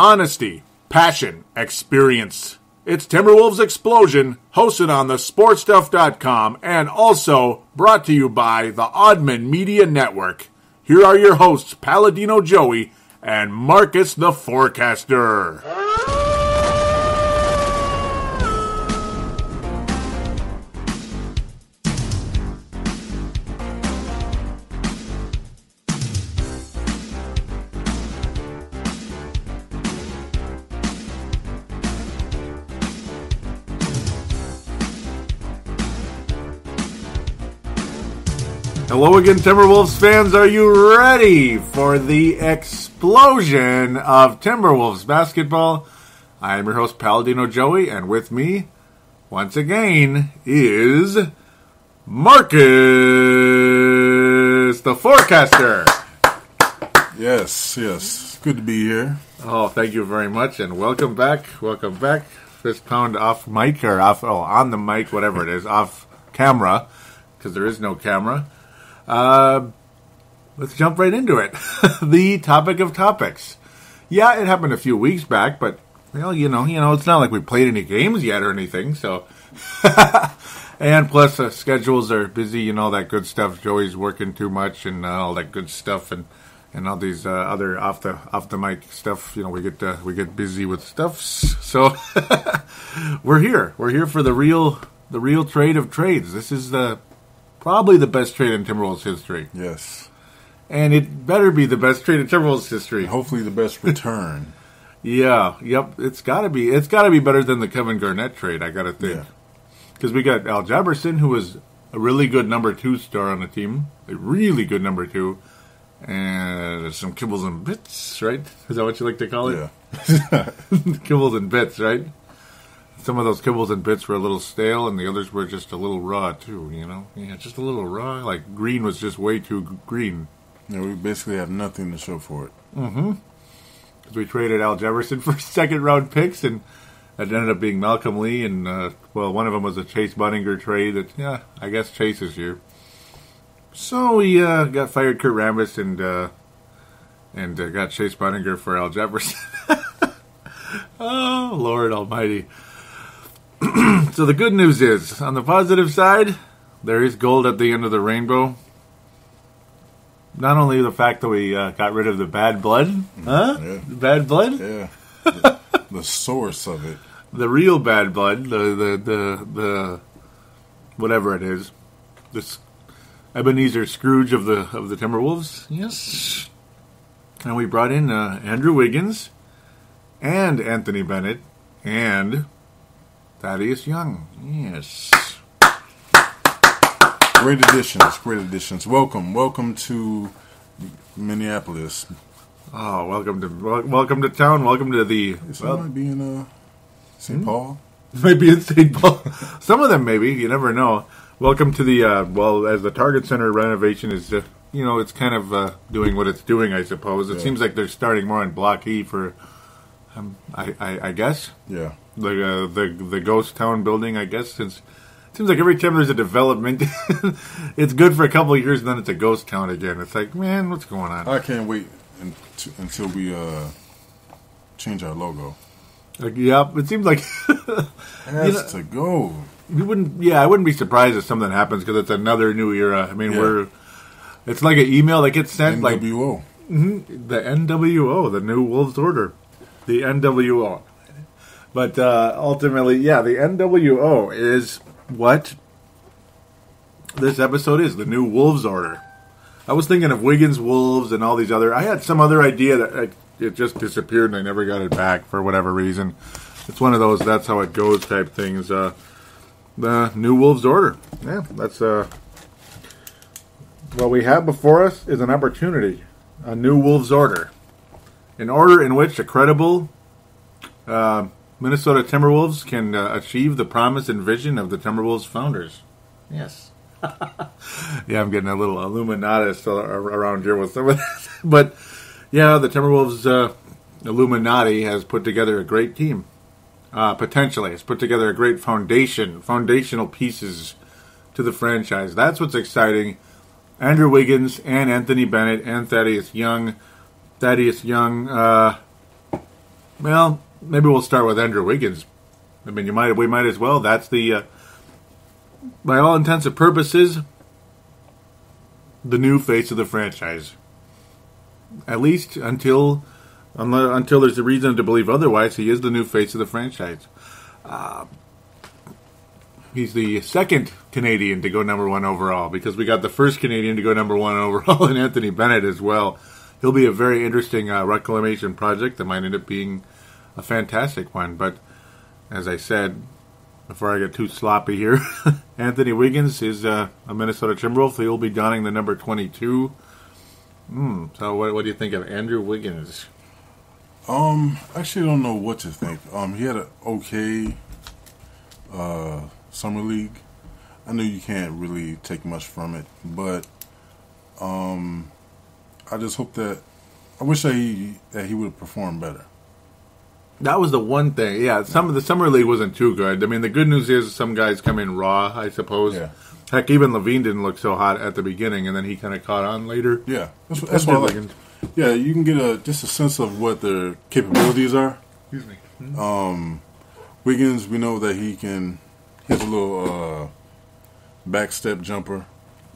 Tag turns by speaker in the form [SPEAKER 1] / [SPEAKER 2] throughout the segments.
[SPEAKER 1] honesty, passion, experience. It's Timberwolves Explosion, hosted on the sportsstuff.com and also brought to you by the Audman Media Network. Here are your hosts, Paladino Joey and Marcus the Forecaster. Hello again, Timberwolves fans. Are you ready for the explosion of Timberwolves basketball? I am your host, Paladino Joey, and with me, once again, is Marcus, the forecaster.
[SPEAKER 2] Yes, yes. Good to be here.
[SPEAKER 1] Oh, thank you very much, and welcome back. Welcome back. Fist pound off mic or off, oh, on the mic, whatever it is, off camera, because there is no camera. Uh, let's jump right into it. the topic of topics. Yeah, it happened a few weeks back, but well, you know, you know, it's not like we played any games yet or anything. So, and plus, uh, schedules are busy. You know that good stuff. Joey's working too much and uh, all that good stuff, and and all these uh, other off the off the mic stuff. You know, we get uh, we get busy with stuffs. So we're here. We're here for the real the real trade of trades. This is the probably the best trade in Timberwolves history.
[SPEAKER 2] Yes.
[SPEAKER 1] And it better be the best trade in Timberwolves history.
[SPEAKER 2] Hopefully the best return.
[SPEAKER 1] yeah, yep. It's gotta be it's gotta be better than the Kevin Garnett trade, I gotta think. Because we got Al Jefferson, who was a really good number two star on the team. A really good number two. And some kibbles and bits, right? Is that what you like to call it?
[SPEAKER 2] Yeah.
[SPEAKER 1] kibbles and bits, right? Some of those kibbles and bits were a little stale, and the others were just a little raw too. You know, yeah, just a little raw. Like green was just way too green.
[SPEAKER 2] Yeah, we basically have nothing to show for it.
[SPEAKER 1] Because we traded Al Jefferson for second round picks, and it ended up being Malcolm Lee, and uh, well, one of them was a Chase Budinger trade. That yeah, I guess Chase is here. So we uh, got fired Kurt Rambis and uh, and uh, got Chase Budinger for Al Jefferson. oh Lord Almighty! so the good news is, on the positive side, there is gold at the end of the rainbow. Not only the fact that we uh, got rid of the bad blood, huh?
[SPEAKER 2] Yeah.
[SPEAKER 1] Bad blood,
[SPEAKER 2] Yeah. the, the source of it.
[SPEAKER 1] the real bad blood, the the the, the whatever it is, this Ebenezer Scrooge of the of the Timberwolves. Yes, and we brought in uh, Andrew Wiggins and Anthony Bennett and Thaddeus Young. Yes.
[SPEAKER 2] Great additions. Great additions. Welcome. Welcome to Minneapolis.
[SPEAKER 1] Oh, welcome to welcome to town. Welcome to the
[SPEAKER 2] It
[SPEAKER 1] well,
[SPEAKER 2] might be in uh, St. Paul.
[SPEAKER 1] maybe in St. Paul. Some of them maybe. You never know. Welcome to the uh, well, as the Target Center renovation is, uh, you know, it's kind of uh, doing what it's doing. I suppose it
[SPEAKER 2] Yeah.
[SPEAKER 1] seems like they're starting more on Block E for, um, I, I, I guess
[SPEAKER 2] Yeah.
[SPEAKER 1] The uh, the the ghost town building. I guess since it seems like every time there's a development, it's good for a couple of years, and then it's a ghost town again. It's like, man, what's going on?
[SPEAKER 2] I can't wait until we uh, change our logo.
[SPEAKER 1] Like, yep, it seems like
[SPEAKER 2] It has
[SPEAKER 1] know-
[SPEAKER 2] to go.
[SPEAKER 1] we wouldn't. Yeah, I wouldn't be surprised if something happens because it's another new era. I mean,
[SPEAKER 2] Yeah.
[SPEAKER 1] we're. It's like an email that gets sent, like
[SPEAKER 2] NWO.
[SPEAKER 1] the NWO, the New Wolves Order, the NWO. But uh, ultimately, yeah, the NWO is what this episode is the New Wolves Order. I was thinking of Wiggins Wolves and all these other. I had some other idea that uh, it just disappeared and I never got it back for whatever reason. It's one of those that's how it goes type things. Uh, the New Wolves Order. Yeah, that's uh, what we have before us is an opportunity, a New Wolves Order, an order in which a credible uh, Minnesota Timberwolves can uh, achieve the promise and vision of the Timberwolves founders. Yes. yeah, I'm getting a little Illuminatus still around here with some of that. but yeah, the Timberwolves uh, Illuminati has put together a great team. Uh, potentially, it's put together a great foundation, foundational pieces to the franchise. That's what's exciting. Andrew Wiggins and Anthony Bennett and Thaddeus Young. Thaddeus Young, uh, Well, maybe we'll start with Andrew Wiggins. I mean, you might we might as well. That's the, uh, by all intents and purposes, the new face of the franchise. At least until until there's a reason to believe otherwise, he is the new face of the franchise. Uh, he's the second Canadian to go number one overall because we got the first Canadian to go number one overall in Anthony Bennett as well. He'll be a very interesting uh, reclamation project that might end up being a fantastic one. But as I said, before I get too sloppy here, Anthony Wiggins is uh, a Minnesota Timberwolf. He'll be donning the number 22. Hmm. So, what, what do you think of Andrew Wiggins?
[SPEAKER 2] Um, I actually, don't know what to think. Um, he had an okay uh, summer league. I know you can't really take much from it, but um, I just hope that I wish that he that he would have performed better.
[SPEAKER 1] That was the one thing. Yeah, some of the summer league wasn't too good. I mean, the good news is some guys come in raw. I suppose.
[SPEAKER 2] Yeah.
[SPEAKER 1] Heck, even LaVine didn't look so hot at the beginning, and then he kind of caught on later.
[SPEAKER 2] Yeah, that's, what- that's what I like. Yeah, you can get a just a sense of what their capabilities are.
[SPEAKER 1] Excuse me.
[SPEAKER 2] Wiggins, we know that he can. He has a little uh, back step jumper.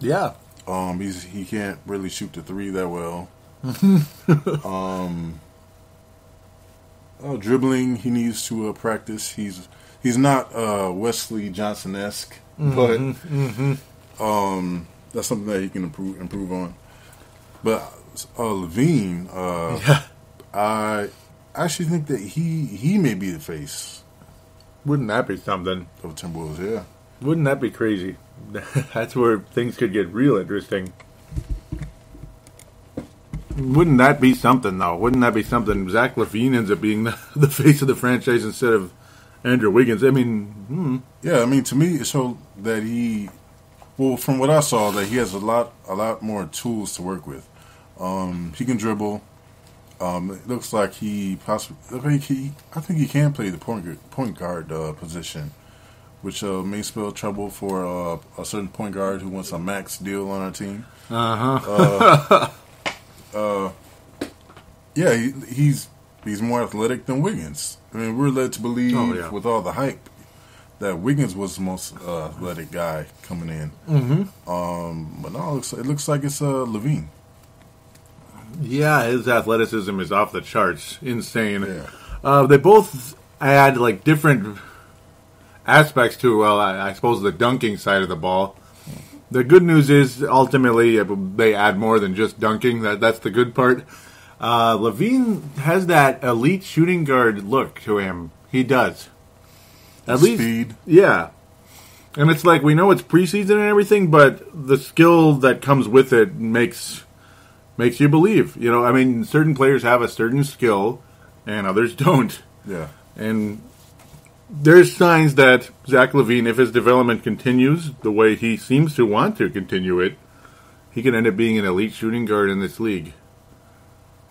[SPEAKER 1] Yeah.
[SPEAKER 2] Um, he's he can't really shoot the three that well. um, oh, dribbling he needs to uh, practice. He's he's not uh, Wesley Johnson esque, but um, that's something that he can improve improve on. But uh, LaVine, uh,
[SPEAKER 1] Yeah.
[SPEAKER 2] I actually think that he he may be the face
[SPEAKER 1] Wouldn't that be something?
[SPEAKER 2] of Timberwolves. Yeah,
[SPEAKER 1] Wouldn't that be crazy? That's where things could get real interesting. Wouldn't that be something, though? Wouldn't that be something? Zach LaVine ends up being the, the face of the franchise instead of Andrew Wiggins. I mean, hmm.
[SPEAKER 2] Yeah, I mean, to me, it showed that he, well, from what I saw, that he has a lot, a lot more tools to work with. Um, he can dribble. Um, it looks like he possibly, I think he, I think he can play the point guard uh, position, which uh, may spell trouble for uh, a certain point guard who wants a max deal on our team.
[SPEAKER 1] uh huh.
[SPEAKER 2] Yeah, he, he's he's more athletic than Wiggins. I mean, we're led to believe
[SPEAKER 1] Oh, yeah.
[SPEAKER 2] with all the hype that Wiggins was the most uh, athletic guy coming in. Mm-hmm. Um, but no, it looks, it looks like it's uh, LaVine.
[SPEAKER 1] Yeah, his athleticism is off the charts. Insane.
[SPEAKER 2] Yeah.
[SPEAKER 1] Uh, they both add like different aspects to, well, I, I suppose the dunking side of the ball. The good news is ultimately they add more than just dunking. That that's the good part. Uh, LaVine has that elite shooting guard look to him. He does. At least, yeah. And it's like we know it's preseason and everything, but the skill that comes with it makes makes you believe. You know, I mean, certain players have a certain skill, and others don't.
[SPEAKER 2] Yeah.
[SPEAKER 1] And there's signs that Zach LaVine, if his development continues the way he seems to want to continue it, he can end up being an elite shooting guard in this league.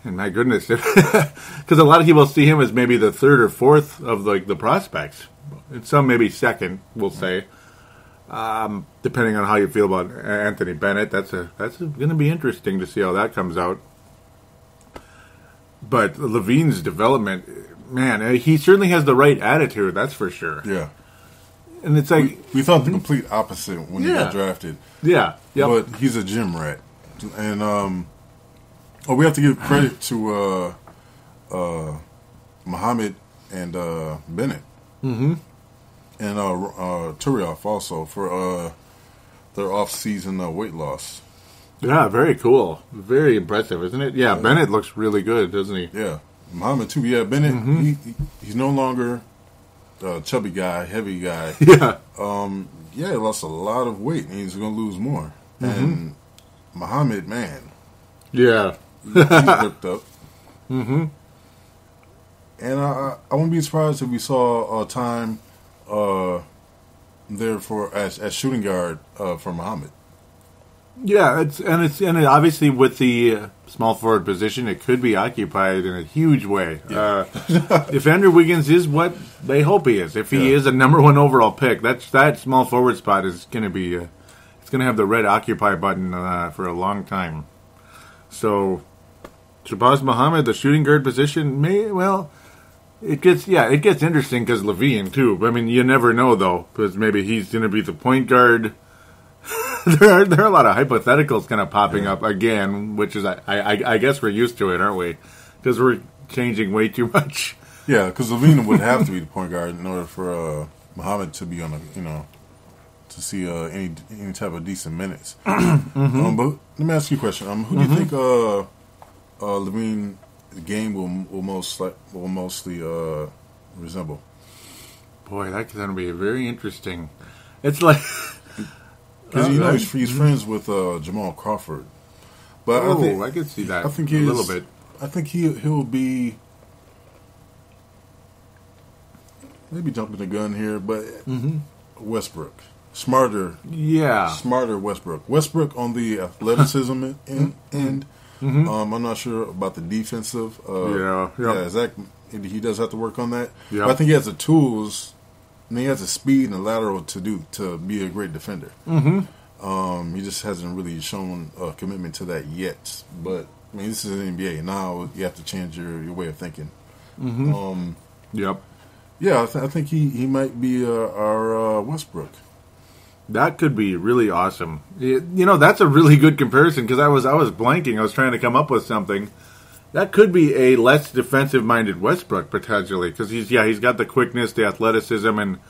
[SPEAKER 1] And my goodness, because a lot of people see him as maybe the third or fourth of like the prospects, and some maybe second, we'll say. Um, depending on how you feel about Anthony Bennett, that's a that's going to be interesting to see how that comes out. But LaVine's development, man, uh, he certainly has the right attitude. That's for sure.
[SPEAKER 2] Yeah.
[SPEAKER 1] And it's like,
[SPEAKER 2] We, we thought the complete opposite when he got drafted.
[SPEAKER 1] yeah, Yeah.
[SPEAKER 2] But he's a gym rat. And, um, oh, we have to give credit to uh, uh, Muhammad and uh, Bennett. Mm-hmm. And uh, uh, Turiaf also for uh, their off-season uh, weight loss.
[SPEAKER 1] yeah, very cool, very impressive, isn't it? Yeah, Bennett looks really good, doesn't he?
[SPEAKER 2] Yeah, Muhammad too. Yeah, Bennett.
[SPEAKER 1] Mm-hmm.
[SPEAKER 2] He, he, he's no longer a chubby guy, heavy guy.
[SPEAKER 1] Yeah,
[SPEAKER 2] Um, yeah, he lost a lot of weight, and he's going to lose more.
[SPEAKER 1] Mm-hmm.
[SPEAKER 2] And Muhammad, man,
[SPEAKER 1] yeah,
[SPEAKER 2] he's ripped up. Mm-hmm. And I, I, I wouldn't be surprised if we saw a time uh, there for as, as shooting guard uh, for Muhammad.
[SPEAKER 1] Yeah. It's and it's and it, obviously with the uh, small forward position, it could be occupied in a huge way. Uh, if Andrew Wiggins is what they hope he is, if he
[SPEAKER 2] Yeah.
[SPEAKER 1] is a number one overall pick, that's that small forward spot is going to be uh, it's going to have the red occupy button uh, for a long time. So, Shabazz Muhammad, the shooting guard position, may well. It gets yeah, it gets interesting because LaVine too. I mean, you never know though, because maybe he's going to be the point guard. there are there are a lot of hypotheticals kind of popping
[SPEAKER 2] Yeah.
[SPEAKER 1] up again, which is I, I I guess we're used to it, aren't we? Because we're changing way too much.
[SPEAKER 2] Yeah, because LaVine would have to be the point guard in order for uh, Muhammad to be on a you know to see uh, any any type of decent minutes.
[SPEAKER 1] Mm-hmm.
[SPEAKER 2] um, but let me ask you a question. Um, who do you think uh, uh, LaVine game will will most like will mostly uh, resemble?
[SPEAKER 1] Boy, that's going to be very interesting. It's like
[SPEAKER 2] Because you know he's, he's friends with uh, Jamal Crawford. But
[SPEAKER 1] oh,
[SPEAKER 2] I think
[SPEAKER 1] I could see that.
[SPEAKER 2] I think
[SPEAKER 1] a little bit.
[SPEAKER 2] I think he he'll be maybe jumping the gun here, but
[SPEAKER 1] Mm-hmm.
[SPEAKER 2] Westbrook smarter
[SPEAKER 1] Yeah,
[SPEAKER 2] smarter Westbrook. Westbrook on the athleticism end. end. Um, I'm not sure about the defensive. Uh,
[SPEAKER 1] Mm-hmm. Yeah, yeah.
[SPEAKER 2] yeah. Zach, he does have to work on that.
[SPEAKER 1] Yeah.
[SPEAKER 2] But I think he has the tools, and he has the speed and the lateral to do to be a great defender. Mm-hmm. Um, he just hasn't really shown a commitment to that yet. But I mean, this is an NBA. Now you have to change your, your way of thinking.
[SPEAKER 1] Mm-hmm.
[SPEAKER 2] Um,
[SPEAKER 1] yep.
[SPEAKER 2] yeah, I, th- I think he, he might be uh, our uh, Westbrook.
[SPEAKER 1] That could be really awesome. You you know, that's a really good comparison because I was I was blanking. I was trying to come up with something. That could be a less defensive-minded Westbrook potentially because he's yeah he's got the quickness, the athleticism, and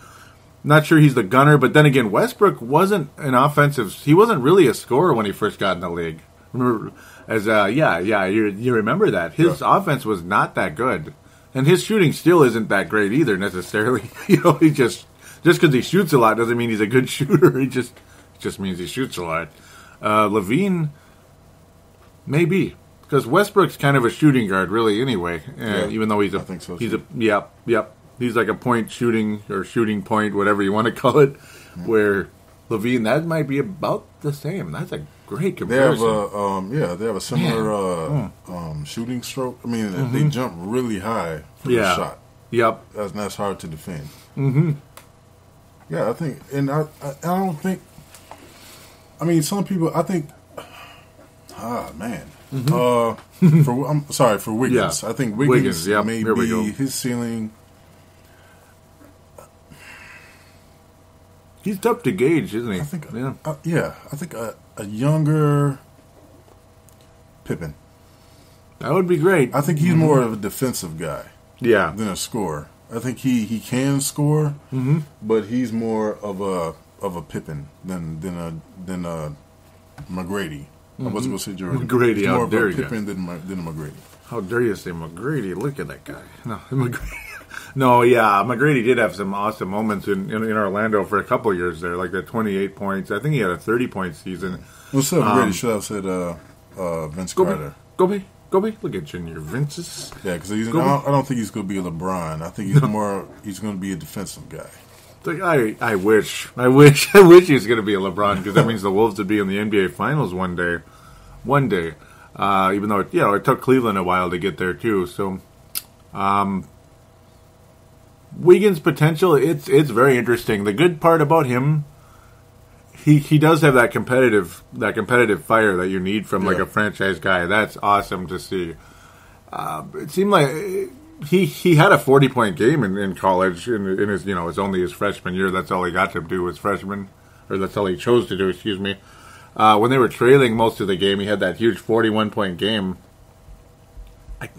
[SPEAKER 1] not sure he's the gunner. But then again, Westbrook wasn't an offensive. He wasn't really a scorer when he first got in the league. Remember, as uh, yeah yeah you you remember that his offense was not that good, and his shooting still isn't that great either necessarily. you know, he just just because he shoots a lot doesn't mean he's a good shooter. He just just means he shoots a lot. Uh, LaVine, maybe because Westbrook's kind of a shooting guard, really. Anyway, uh,
[SPEAKER 2] Yeah,
[SPEAKER 1] even though he's a
[SPEAKER 2] I think so,
[SPEAKER 1] he's
[SPEAKER 2] too.
[SPEAKER 1] a yep yep he's like a point shooting or shooting point, whatever you want to call it. Where LaVine, that might be about the same. That's a great comparison.
[SPEAKER 2] They have a um, yeah, they have a similar uh, um, shooting stroke. I mean, they jump really high for the shot.
[SPEAKER 1] yep.
[SPEAKER 2] That's that's hard to defend. Mm-hmm. Yeah, I think, and I, I I don't think. I mean, some people. I think. Ah man. Uh, for I'm sorry for Wiggins.
[SPEAKER 1] Yeah.
[SPEAKER 2] I think Wiggins,
[SPEAKER 1] Wiggins, yep,
[SPEAKER 2] may
[SPEAKER 1] here we
[SPEAKER 2] be his ceiling.
[SPEAKER 1] He's tough to gauge, isn't he?
[SPEAKER 2] I think.
[SPEAKER 1] Yeah.
[SPEAKER 2] uh, yeah, I think a, a younger Pippen.
[SPEAKER 1] That would be great.
[SPEAKER 2] I think he's more of a defensive guy.
[SPEAKER 1] Yeah.
[SPEAKER 2] than a scorer. I think he, he can score,
[SPEAKER 1] Mm-hmm.
[SPEAKER 2] but he's more of a of a Pippen than than a than a McGrady. I wasn't going to say Jordan.
[SPEAKER 1] McGrady, how
[SPEAKER 2] more of
[SPEAKER 1] dare
[SPEAKER 2] a
[SPEAKER 1] you.
[SPEAKER 2] Pippen than Ma- than a McGrady.
[SPEAKER 1] How dare you say McGrady? Look at that guy. No, McGrady. No, yeah, McGrady did have some awesome moments in, in, in Orlando for a couple years there, like that 28 points. I think he had a 30 point season.
[SPEAKER 2] What's up,
[SPEAKER 1] Um,
[SPEAKER 2] McGrady? Should have said uh, uh, Vince
[SPEAKER 1] Go
[SPEAKER 2] Carter.
[SPEAKER 1] be, go be, go be. Look at you and your Vinces.
[SPEAKER 2] Yeah, because I, don't- I don't think he's going to be a LeBron. I think he's more he's going to be a defensive guy.
[SPEAKER 1] Like, I, I wish, I wish, I wish he was going to be a LeBron because that means the Wolves would be in the NBA Finals one day, one day. Uh, even though it, you know it took Cleveland a while to get there too. So, um, Wiggins' potential it's it's very interesting. The good part about him, he he does have that competitive that competitive fire that you need from like
[SPEAKER 2] Yeah.
[SPEAKER 1] a franchise guy. That's awesome to see. Uh, it seemed like he he had a forty point game in, in college in, in his you know it's only his freshman year. That's all he got to do as freshman, or that's all he chose to do. Excuse me. Uh, when they were trailing most of the game, he had that huge forty one point game. I,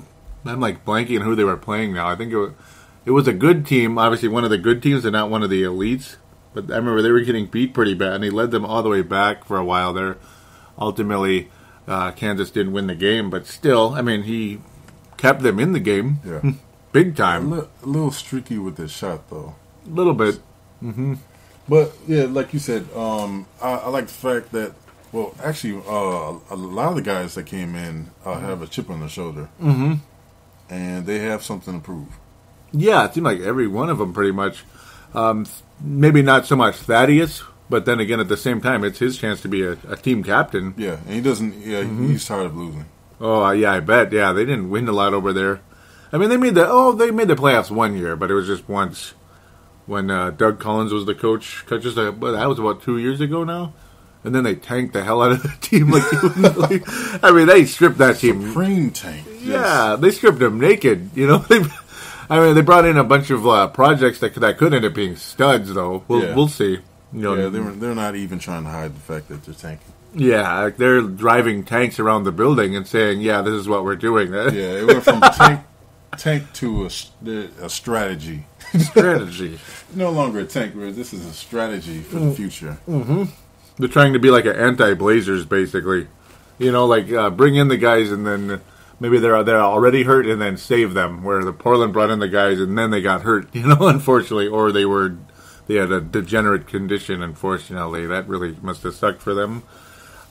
[SPEAKER 1] I'm like blanking who they were playing now. I think it was, it was a good team, obviously one of the good teams and not one of the elites. But I remember they were getting beat pretty bad, and he led them all the way back for a while there. Ultimately, uh, Kansas didn't win the game, but still, I mean, he kept them in the game
[SPEAKER 2] Yeah,
[SPEAKER 1] big
[SPEAKER 2] a,
[SPEAKER 1] time.
[SPEAKER 2] li- a little streaky with this shot though.
[SPEAKER 1] A little bit.
[SPEAKER 2] But yeah, like you said, um, I, I like the fact that well, actually, uh, a lot of the guys that came in uh, have a chip on their shoulder, mm-hmm. and they have something to prove.
[SPEAKER 1] Yeah, it seemed like every one of them pretty much. Um, maybe not so much Thaddeus, but then again, at the same time, it's his chance to be a, a team captain.
[SPEAKER 2] Yeah, and he doesn't. Yeah, he's tired of losing.
[SPEAKER 1] Oh yeah, I bet. Yeah, they didn't win a lot over there. I mean, they made the oh they made the playoffs one year, but it was just once when uh, Doug Collins was the coach. Just uh, but that was about two years ago now. And then they tanked the hell out of the team. Like, I mean, they stripped that team.
[SPEAKER 2] Supreme tank.
[SPEAKER 1] Yeah, they stripped them naked. You know, they, I mean, they brought in a bunch of uh, projects that could, that could end up being studs, though. We'll
[SPEAKER 2] Yeah.
[SPEAKER 1] we'll see. You know,
[SPEAKER 2] Yeah, they're they're not even trying to hide the fact that they're tanking.
[SPEAKER 1] Yeah, like they're driving tanks around the building and saying, "Yeah, this is what we're doing."
[SPEAKER 2] Yeah, it went from tank tank to a strategy.
[SPEAKER 1] strategy.
[SPEAKER 2] No longer a tank, this is a strategy for the future.
[SPEAKER 1] They're trying to be like an anti-Blazers, basically. You know, like uh, bring in the guys and then maybe they're they're already hurt and then save them. Where the Portland brought in the guys and then they got hurt. You know, unfortunately, or they were they had a degenerate condition. Unfortunately, that really must have sucked for them.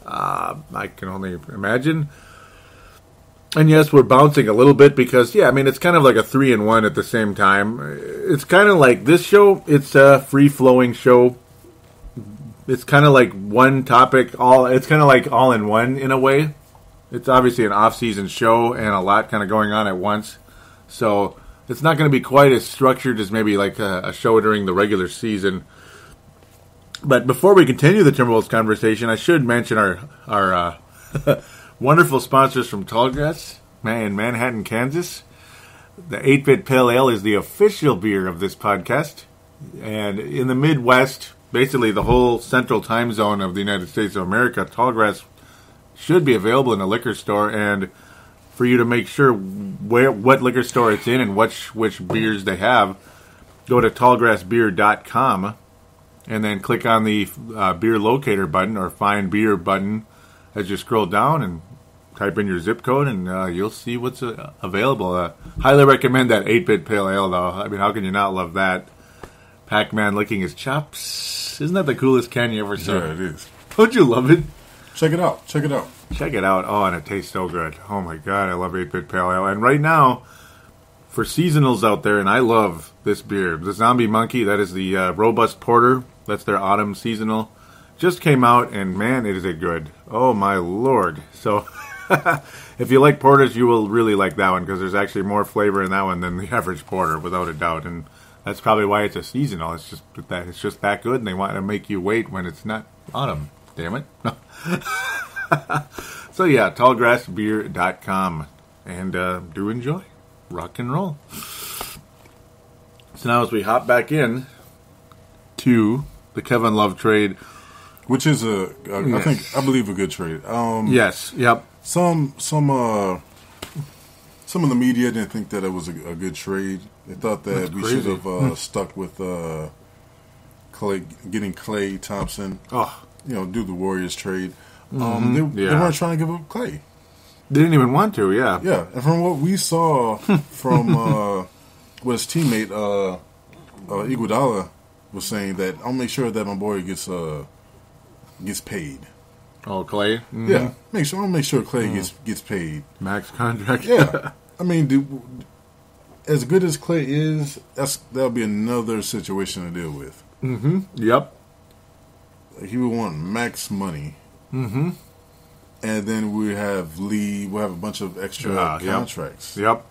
[SPEAKER 1] Uh, I can only imagine. And yes, we're bouncing a little bit because yeah, I mean it's kind of like a three and one at the same time. It's kind of like this show. It's a free flowing show it's kind of like one topic all it's kind of like all in one in a way it's obviously an off-season show and a lot kind of going on at once so it's not going to be quite as structured as maybe like a, a show during the regular season but before we continue the timberwolves conversation i should mention our our uh, wonderful sponsors from tallgrass in manhattan kansas. The 8-bit pale ale is the official beer of this podcast. And in the Midwest, basically the whole central time zone of the United States of America, Tallgrass should be available in a liquor store. And for you to make sure where what liquor store it's in and which which beers they have, go to tallgrassbeer.com and then click on the uh, beer locator button or find beer button as you scroll down and type in your zip code and uh, you'll see what's uh, available. Uh, highly recommend that 8-bit pale ale though. I mean, how can you not love that? Pac-Man licking his chops. Isn't that the coolest can you ever saw?
[SPEAKER 2] Yeah, it is.
[SPEAKER 1] Don't you love it?
[SPEAKER 2] Check it out. Check it out.
[SPEAKER 1] Check it out. Oh, and it tastes so good. Oh my god, I love 8-bit pale ale. And right now, for seasonals out there, and I love this beer, the Zombie Monkey. That is the uh, robust porter. That's their autumn seasonal. Just came out, and man, it is it good. Oh my lord! So, if you like porters, you will really like that one because there's actually more flavor in that one than the average porter, without a doubt. And that's probably why it's a seasonal. It's just that it's just that good, and they want to make you wait when it's not autumn. Damn it! So yeah, tallgrassbeer.com. And uh, do enjoy. Rock and roll. So now as we hop back in to the Kevin Love trade.
[SPEAKER 2] Which is a, a I
[SPEAKER 1] Yes.
[SPEAKER 2] think, I believe, a good trade. Um,
[SPEAKER 1] Yes, yep.
[SPEAKER 2] Some some uh some of the media didn't think that it was a, a good trade. They thought that
[SPEAKER 1] That's
[SPEAKER 2] we
[SPEAKER 1] crazy.
[SPEAKER 2] should have uh, stuck with uh, Klay, getting Klay Thompson.
[SPEAKER 1] Oh,
[SPEAKER 2] You know, do the Warriors trade. Um, they, they weren't trying to give up Klay.
[SPEAKER 1] they didn't even want to, yeah.
[SPEAKER 2] Yeah, and from what we saw from uh, what his teammate uh, uh, Iguodala was saying that I'll make sure that my boy gets uh, gets paid.
[SPEAKER 1] Oh, Klay? Mhm.
[SPEAKER 2] Yeah, make sure I'll make sure Klay gets gets paid.
[SPEAKER 1] Max contract.
[SPEAKER 2] Yeah, I mean, do, as good as Klay is, that's that'll be another situation to deal with.
[SPEAKER 1] yep.
[SPEAKER 2] He would want max money. Mm-hmm. And then we have Lee. We'll have a bunch of extra
[SPEAKER 1] yep.
[SPEAKER 2] contracts.
[SPEAKER 1] Yep.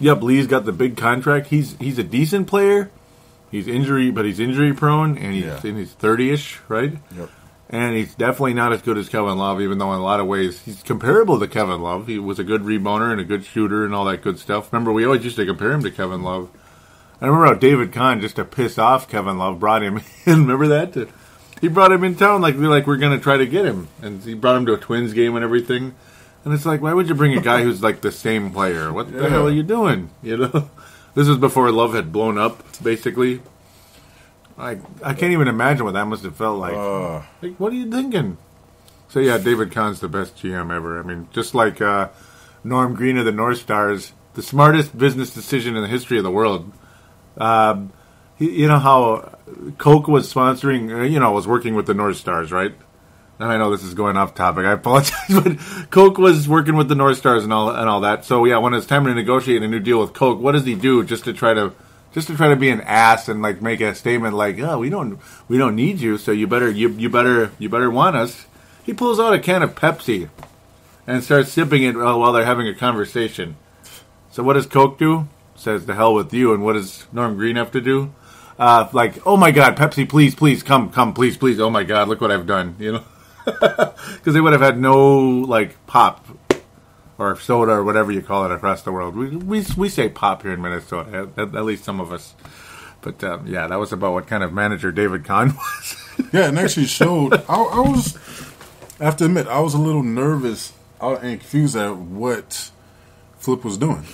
[SPEAKER 1] Yep, Lee's got the big contract. He's he's a decent player. He's injury, but he's injury prone, and he's
[SPEAKER 2] Yeah.
[SPEAKER 1] in his thirty-ish, right?
[SPEAKER 2] Yep.
[SPEAKER 1] And he's definitely not as good as Kevin Love, even though in a lot of ways he's comparable to Kevin Love. He was a good rebounder and a good shooter and all that good stuff. Remember, we always used to compare him to Kevin Love. I remember how David Kahn, just to piss off Kevin Love, brought him in. remember that? He brought him in town like we like we're going to try to get him, and he brought him to a Twins game and everything. And it's like, why would you bring a guy who's like the same player? What the
[SPEAKER 2] Yeah.
[SPEAKER 1] hell are you doing? You know, this was before Love had blown up, basically. I I can't even imagine what that must have felt like.
[SPEAKER 2] Uh,
[SPEAKER 1] Like, what are you thinking? So yeah, David Kahn's the best GM ever. I mean, just like uh, Norm Green of the North Stars, the smartest business decision in the history of the world. Um, you know how Coke was sponsoring, uh, you know, was working with the North Stars, right? And I know this is going off topic. I apologize, but Coke was working with the North Stars and all and all that. So yeah, when it's time to negotiate a new deal with Coke, what does he do just to try to just to try to be an ass and like make a statement like, "Oh, we don't we don't need you, so you better you you better you better want us." He pulls out a can of Pepsi and starts sipping it while they're having a conversation. So what does Coke do? Says the hell with you. And what does Norm Green have to do? Uh, like, oh my God, Pepsi, please, please, come, come, please, please. Oh my God, look what I've done. You know, because they would have had no like pop or soda or whatever you call it across the world. We we, we say pop here in Minnesota, at, at least some of us. But um, yeah, that was about what kind of manager David Kahn was.
[SPEAKER 2] Yeah, and actually showed. I, I was, I have to admit, I was a little nervous and confused at what Flip was doing.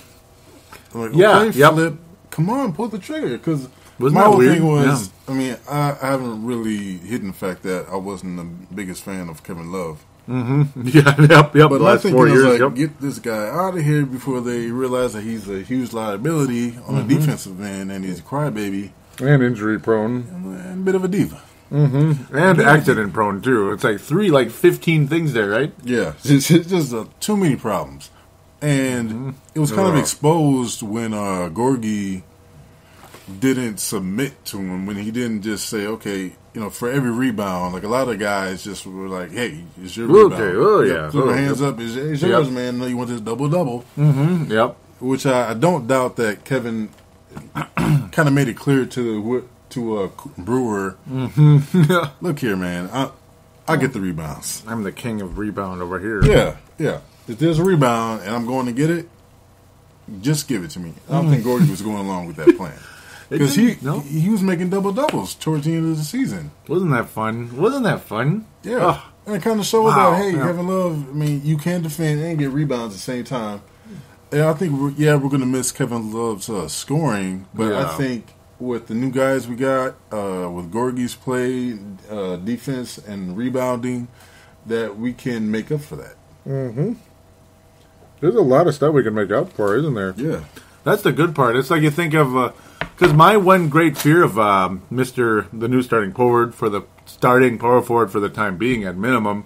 [SPEAKER 2] I'm like,
[SPEAKER 1] Yeah,
[SPEAKER 2] okay,
[SPEAKER 1] yep.
[SPEAKER 2] Flip, come on, pull the trigger. Because
[SPEAKER 1] Wasn't
[SPEAKER 2] my
[SPEAKER 1] that
[SPEAKER 2] whole
[SPEAKER 1] weird?
[SPEAKER 2] thing was,
[SPEAKER 1] Yeah.
[SPEAKER 2] I mean, I, I haven't really hidden the fact that I wasn't the biggest fan of Kevin Love.
[SPEAKER 1] yeah, yep, yep.
[SPEAKER 2] But I
[SPEAKER 1] last
[SPEAKER 2] think
[SPEAKER 1] four years,
[SPEAKER 2] like,
[SPEAKER 1] yep.
[SPEAKER 2] get this guy out of here before they realize that he's a huge liability on
[SPEAKER 1] Mm-hmm.
[SPEAKER 2] the defensive end and he's a crybaby
[SPEAKER 1] and injury prone
[SPEAKER 2] and a bit of a diva.
[SPEAKER 1] and accident prone too. It's like three, like fifteen things there, right?
[SPEAKER 2] Yeah, it's just uh, too many problems, and it was kind of exposed when uh, Gorgui didn't submit to him when he didn't just say, "Okay, you know, for every rebound." Like a lot of guys just were like, "Hey, it's your
[SPEAKER 1] Okay,
[SPEAKER 2] rebound."
[SPEAKER 1] oh,
[SPEAKER 2] Yep,
[SPEAKER 1] yeah. Oh,
[SPEAKER 2] your hands
[SPEAKER 1] yep.
[SPEAKER 2] up. It's, it's
[SPEAKER 1] Yep.
[SPEAKER 2] yours, man. No, you want this double double,
[SPEAKER 1] Mm-hmm. Yep.
[SPEAKER 2] which I, I don't doubt that Kevin kind of made it clear to the to uh, Brewer.
[SPEAKER 1] Mm-hmm.
[SPEAKER 2] Look here, man. I I get the rebounds.
[SPEAKER 1] I'm the king of rebound over here.
[SPEAKER 2] Yeah, yeah. If there's a rebound and I'm going to get it, just give it to me. I don't think Gordy was going along with that plan because he
[SPEAKER 1] no.
[SPEAKER 2] he was making double doubles towards the end of the season.
[SPEAKER 1] Wasn't that fun? Wasn't that fun?
[SPEAKER 2] Yeah,
[SPEAKER 1] Ugh.
[SPEAKER 2] and it kind of showed
[SPEAKER 1] Wow.
[SPEAKER 2] that hey,
[SPEAKER 1] Yeah.
[SPEAKER 2] Kevin Love. I mean, you can defend and get rebounds at the same time. And I think we're, yeah, we're going to miss Kevin Love's uh, scoring, but
[SPEAKER 1] Yeah.
[SPEAKER 2] I think with the new guys we got, uh, with Gorgui's play, uh, defense, and rebounding, that we can make up for that.
[SPEAKER 1] There's a lot of stuff we can make up for, isn't there?
[SPEAKER 2] Yeah.
[SPEAKER 1] That's the good part. It's like you think of because my one great fear of um, Mister the new starting forward for the starting power forward for the time being at minimum,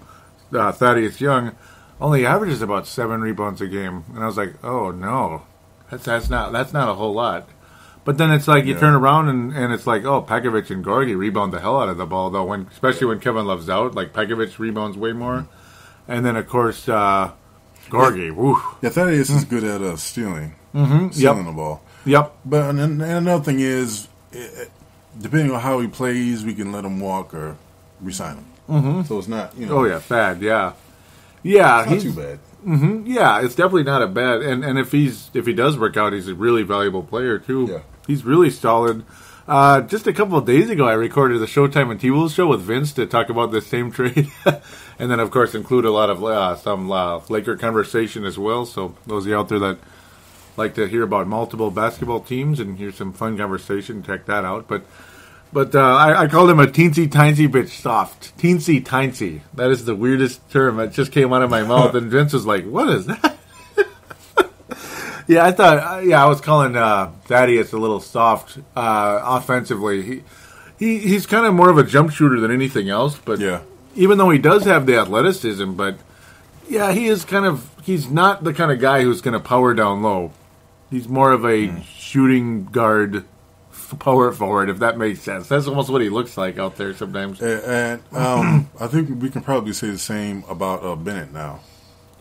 [SPEAKER 1] uh, Thaddeus Young, only averages about seven rebounds a game, and I was like, oh no, that's that's not that's not a whole lot. But then it's like you
[SPEAKER 2] Yeah.
[SPEAKER 1] turn around and, and it's like, oh, Pekovic and Gorgui rebound the hell out of the ball though. When especially when Kevin Love's out, like Pekovic rebounds way more, and then of course uh, Gorgui, woo,
[SPEAKER 2] Yeah, Thaddeus is good at uh, stealing,
[SPEAKER 1] mm-hmm.
[SPEAKER 2] stealing
[SPEAKER 1] yep,
[SPEAKER 2] the ball.
[SPEAKER 1] Yep,
[SPEAKER 2] But and, and another thing is, eh, eh, depending on how he plays, we can let him walk or resign him. Mm-hmm. So it's not, you know,
[SPEAKER 1] Oh yeah, bad. Yeah, yeah.
[SPEAKER 2] not
[SPEAKER 1] he's
[SPEAKER 2] too bad.
[SPEAKER 1] mhm, yeah. It's definitely not a bad. And and if he's if he does work out, he's a really valuable player too.
[SPEAKER 2] Yeah.
[SPEAKER 1] He's really solid. Uh, just a couple of days ago, I recorded the Showtime and T Wolves show with Vince to talk about this same trade, and then of course include a lot of uh, some uh, Laker conversation as well. So those of you out there that like to hear about multiple basketball teams and hear some fun conversation, check that out. But but uh, I, I called him a teensy tiny bitch soft. Teensy tiny. That is the weirdest term. that just came out of my mouth, and Vince was like, "What is that?" yeah, I thought. uh, Yeah, I was calling uh, Thaddeus a little soft uh, offensively. He, he he's kind of more of a jump shooter than anything else. But
[SPEAKER 2] Yeah.
[SPEAKER 1] even though he does have the athleticism, but yeah, he is kind of he's not the kind of guy who's going to power down low. He's more of a
[SPEAKER 2] Hmm.
[SPEAKER 1] shooting guard, f- power forward, if that makes sense. That's almost what he looks like out there sometimes.
[SPEAKER 2] And, and um, I think we can probably say the same about uh, Bennett now,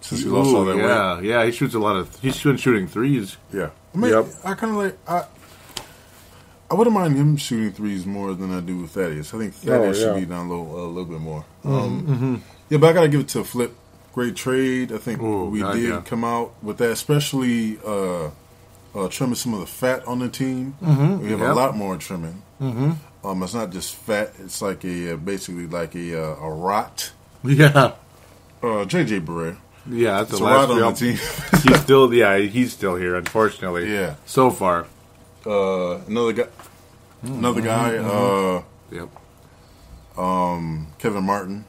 [SPEAKER 2] since he lost all that
[SPEAKER 1] Ooh,
[SPEAKER 2] weight.
[SPEAKER 1] yeah, yeah, he shoots a lot of. He's been shooting threes.
[SPEAKER 2] Yeah. I mean,
[SPEAKER 1] Yep.
[SPEAKER 2] I kind of like I. I wouldn't mind him shooting threes more than I do with Thaddeus. I think Thaddeus
[SPEAKER 1] Oh, yeah.
[SPEAKER 2] should be down low a little bit more. Um, Yeah, but I gotta give it to Flip. Great trade. I think
[SPEAKER 1] Ooh,
[SPEAKER 2] we
[SPEAKER 1] God,
[SPEAKER 2] did
[SPEAKER 1] yeah.
[SPEAKER 2] come out with that, especially uh, uh, trimming some of the fat on the team. Mm-hmm. We have
[SPEAKER 1] Yep.
[SPEAKER 2] a lot more trimming. Mm-hmm. Um, it's not just fat; it's like a uh, basically like a uh, a rot.
[SPEAKER 1] Yeah,
[SPEAKER 2] Uh, JJ Barea.
[SPEAKER 1] yeah, that's
[SPEAKER 2] It's
[SPEAKER 1] the
[SPEAKER 2] a
[SPEAKER 1] last
[SPEAKER 2] rot on the team.
[SPEAKER 1] he's still, yeah, he's still here, unfortunately.
[SPEAKER 2] Yeah.
[SPEAKER 1] so far.
[SPEAKER 2] uh, another guy. Another guy. Uh,
[SPEAKER 1] Yep.
[SPEAKER 2] Kevin Martin,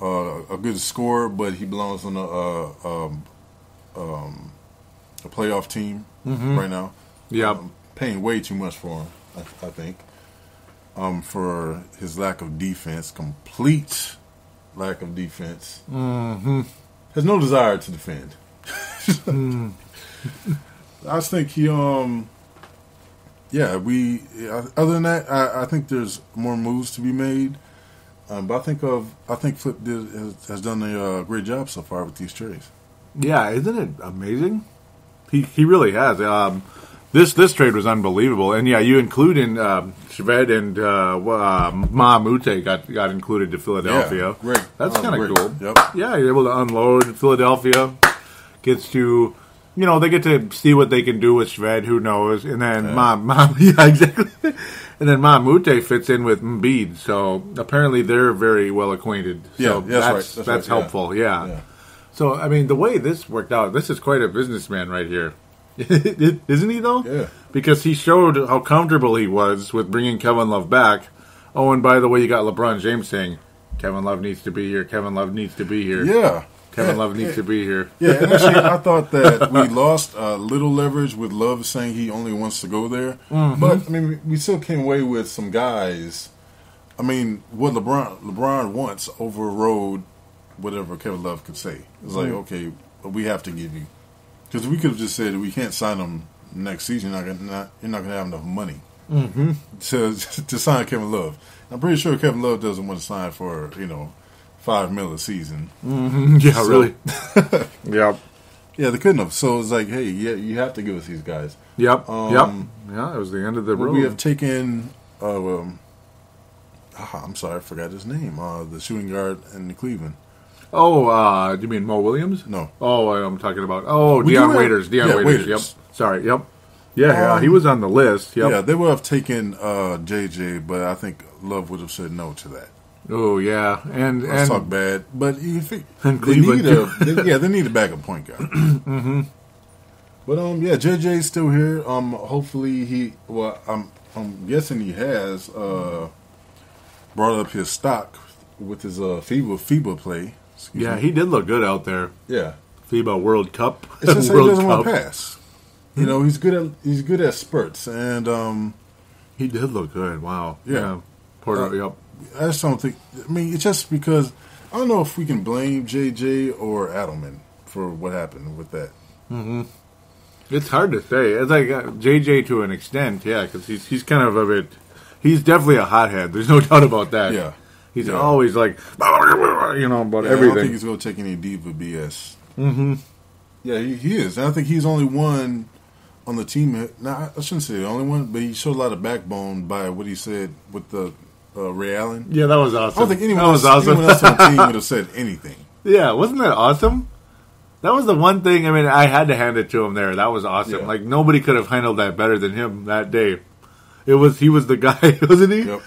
[SPEAKER 2] uh, a good scorer, but he belongs on a uh, um, um, a playoff team right now.
[SPEAKER 1] Yep.
[SPEAKER 2] Um, paying way too much for him, I, I think, um, for his lack of defense, complete lack of defense. Mm-hmm. Has no desire to defend. I just think he, um, yeah, we. Other than that, I, I think there's more moves to be made. Um, but I think of I think Flip did, has, has done a uh, great job so far with these trades.
[SPEAKER 1] Yeah, isn't it amazing? He he really has. Um, this this trade was unbelievable, and yeah, you include in um, Shved and uh, uh, got got included to Philadelphia.
[SPEAKER 2] Yeah, great.
[SPEAKER 1] That's
[SPEAKER 2] That was
[SPEAKER 1] kind of cool.
[SPEAKER 2] Yep.
[SPEAKER 1] Yeah, you're able to unload Philadelphia. gets to, you know, they get to see what they can do with Shved, who knows, and then
[SPEAKER 2] Yeah.
[SPEAKER 1] Mom, Mom, yeah, exactly, and then Mbah a Moute fits in with Embiid, so apparently they're very well acquainted.
[SPEAKER 2] Yeah, that's
[SPEAKER 1] that's
[SPEAKER 2] right,
[SPEAKER 1] that's,
[SPEAKER 2] that's right,
[SPEAKER 1] helpful. Yeah.
[SPEAKER 2] Yeah.
[SPEAKER 1] So I mean, the way this worked out, this is quite a businessman right here, isn't he? Though,
[SPEAKER 2] Yeah.
[SPEAKER 1] because he showed how comfortable he was with bringing Kevin Love back. Oh, and by the way, you got LeBron James saying Kevin Love needs to be here. Kevin Love needs to be here.
[SPEAKER 2] Yeah.
[SPEAKER 1] Kevin
[SPEAKER 2] Yeah,
[SPEAKER 1] Love needs
[SPEAKER 2] yeah.
[SPEAKER 1] to be here.
[SPEAKER 2] Yeah, and actually, I thought that we lost a little leverage with Love saying he only wants to go there.
[SPEAKER 1] Mm-hmm.
[SPEAKER 2] But I mean, we- we still came away with some guys. I mean, what LeBron LeBron wants overrode whatever Kevin Love could say. It's like,
[SPEAKER 1] Mm.
[SPEAKER 2] okay, we have to give you because we could have just said we can't sign him next season. You're not gonna not, you're not gonna have enough money
[SPEAKER 1] Mm-hmm.
[SPEAKER 2] to to sign Kevin Love. I'm pretty sure Kevin Love doesn't want to sign for you know five mil a season.
[SPEAKER 1] yeah,
[SPEAKER 2] So-
[SPEAKER 1] really. yep.
[SPEAKER 2] Yeah, they couldn't have. So it's like, hey, yeah, you have to give us these guys.
[SPEAKER 1] Yep.
[SPEAKER 2] Um,
[SPEAKER 1] yep. Yeah, it was the end of the road.
[SPEAKER 2] we have taken. Uh, um, ah, I'm sorry, I forgot his name. Uh, the shooting guard in Cleveland.
[SPEAKER 1] Oh, uh, do you mean Mo Williams?
[SPEAKER 2] No,
[SPEAKER 1] Oh, I'm talking about. Oh,
[SPEAKER 2] We
[SPEAKER 1] Dion
[SPEAKER 2] have-
[SPEAKER 1] Waiters. Dion
[SPEAKER 2] yeah,
[SPEAKER 1] Waiters.
[SPEAKER 2] Waiters.
[SPEAKER 1] Yep. Sorry. Yep. Yeah, yeah,
[SPEAKER 2] Um,
[SPEAKER 1] he was on the list. Yep.
[SPEAKER 2] yeah, they would have taken uh, JJ, but I think Love would have said no to that.
[SPEAKER 1] Oh, yeah, and
[SPEAKER 2] Let's talk bad, but if it,
[SPEAKER 1] And
[SPEAKER 2] they need a, they, yeah, they need a backup point guard. mm-hmm. But um, yeah, JJ's still here. Um, hopefully he. Well, I'm I'm guessing he has uh brought up his stock with his uh FIBA FIBA play. Excuse
[SPEAKER 1] yeah,
[SPEAKER 2] me.
[SPEAKER 1] he did look good out there.
[SPEAKER 2] yeah.
[SPEAKER 1] FIBA World Cup.
[SPEAKER 2] It's just that he doesn't want to pass. You know, he's good at he's good at spurts, and um,
[SPEAKER 1] He did look good. Wow.
[SPEAKER 2] Yeah.
[SPEAKER 1] Porter.
[SPEAKER 2] Uh,
[SPEAKER 1] yep.
[SPEAKER 2] I just don't think. I mean, it's just because I don't know if we can blame JJ or Adelman for what happened with that.
[SPEAKER 1] It's hard to say. It's like uh, JJ to an extent, yeah, because he's he's kind of a bit. He's definitely a hothead. There's no doubt about that.
[SPEAKER 2] Yeah.
[SPEAKER 1] He's
[SPEAKER 2] Yeah.
[SPEAKER 1] always like, you know, about
[SPEAKER 2] Yeah, I don't think he's going to take any diva BS. Mm-hmm. Yeah, he, he is. And I think he's only one on the team. Now, I shouldn't say the only one, but he showed a lot of backbone by what he said with the uh, Ray Allen.
[SPEAKER 1] Yeah, that was awesome.
[SPEAKER 2] I don't think anyone else,
[SPEAKER 1] awesome.
[SPEAKER 2] anyone else on the team would have said anything.
[SPEAKER 1] yeah, wasn't that awesome? That was the one thing. I mean, I had to hand it to him there. That was awesome.
[SPEAKER 2] Yeah.
[SPEAKER 1] Like nobody could have handled that better than him that day. It was he was the guy, wasn't he?
[SPEAKER 2] Yep.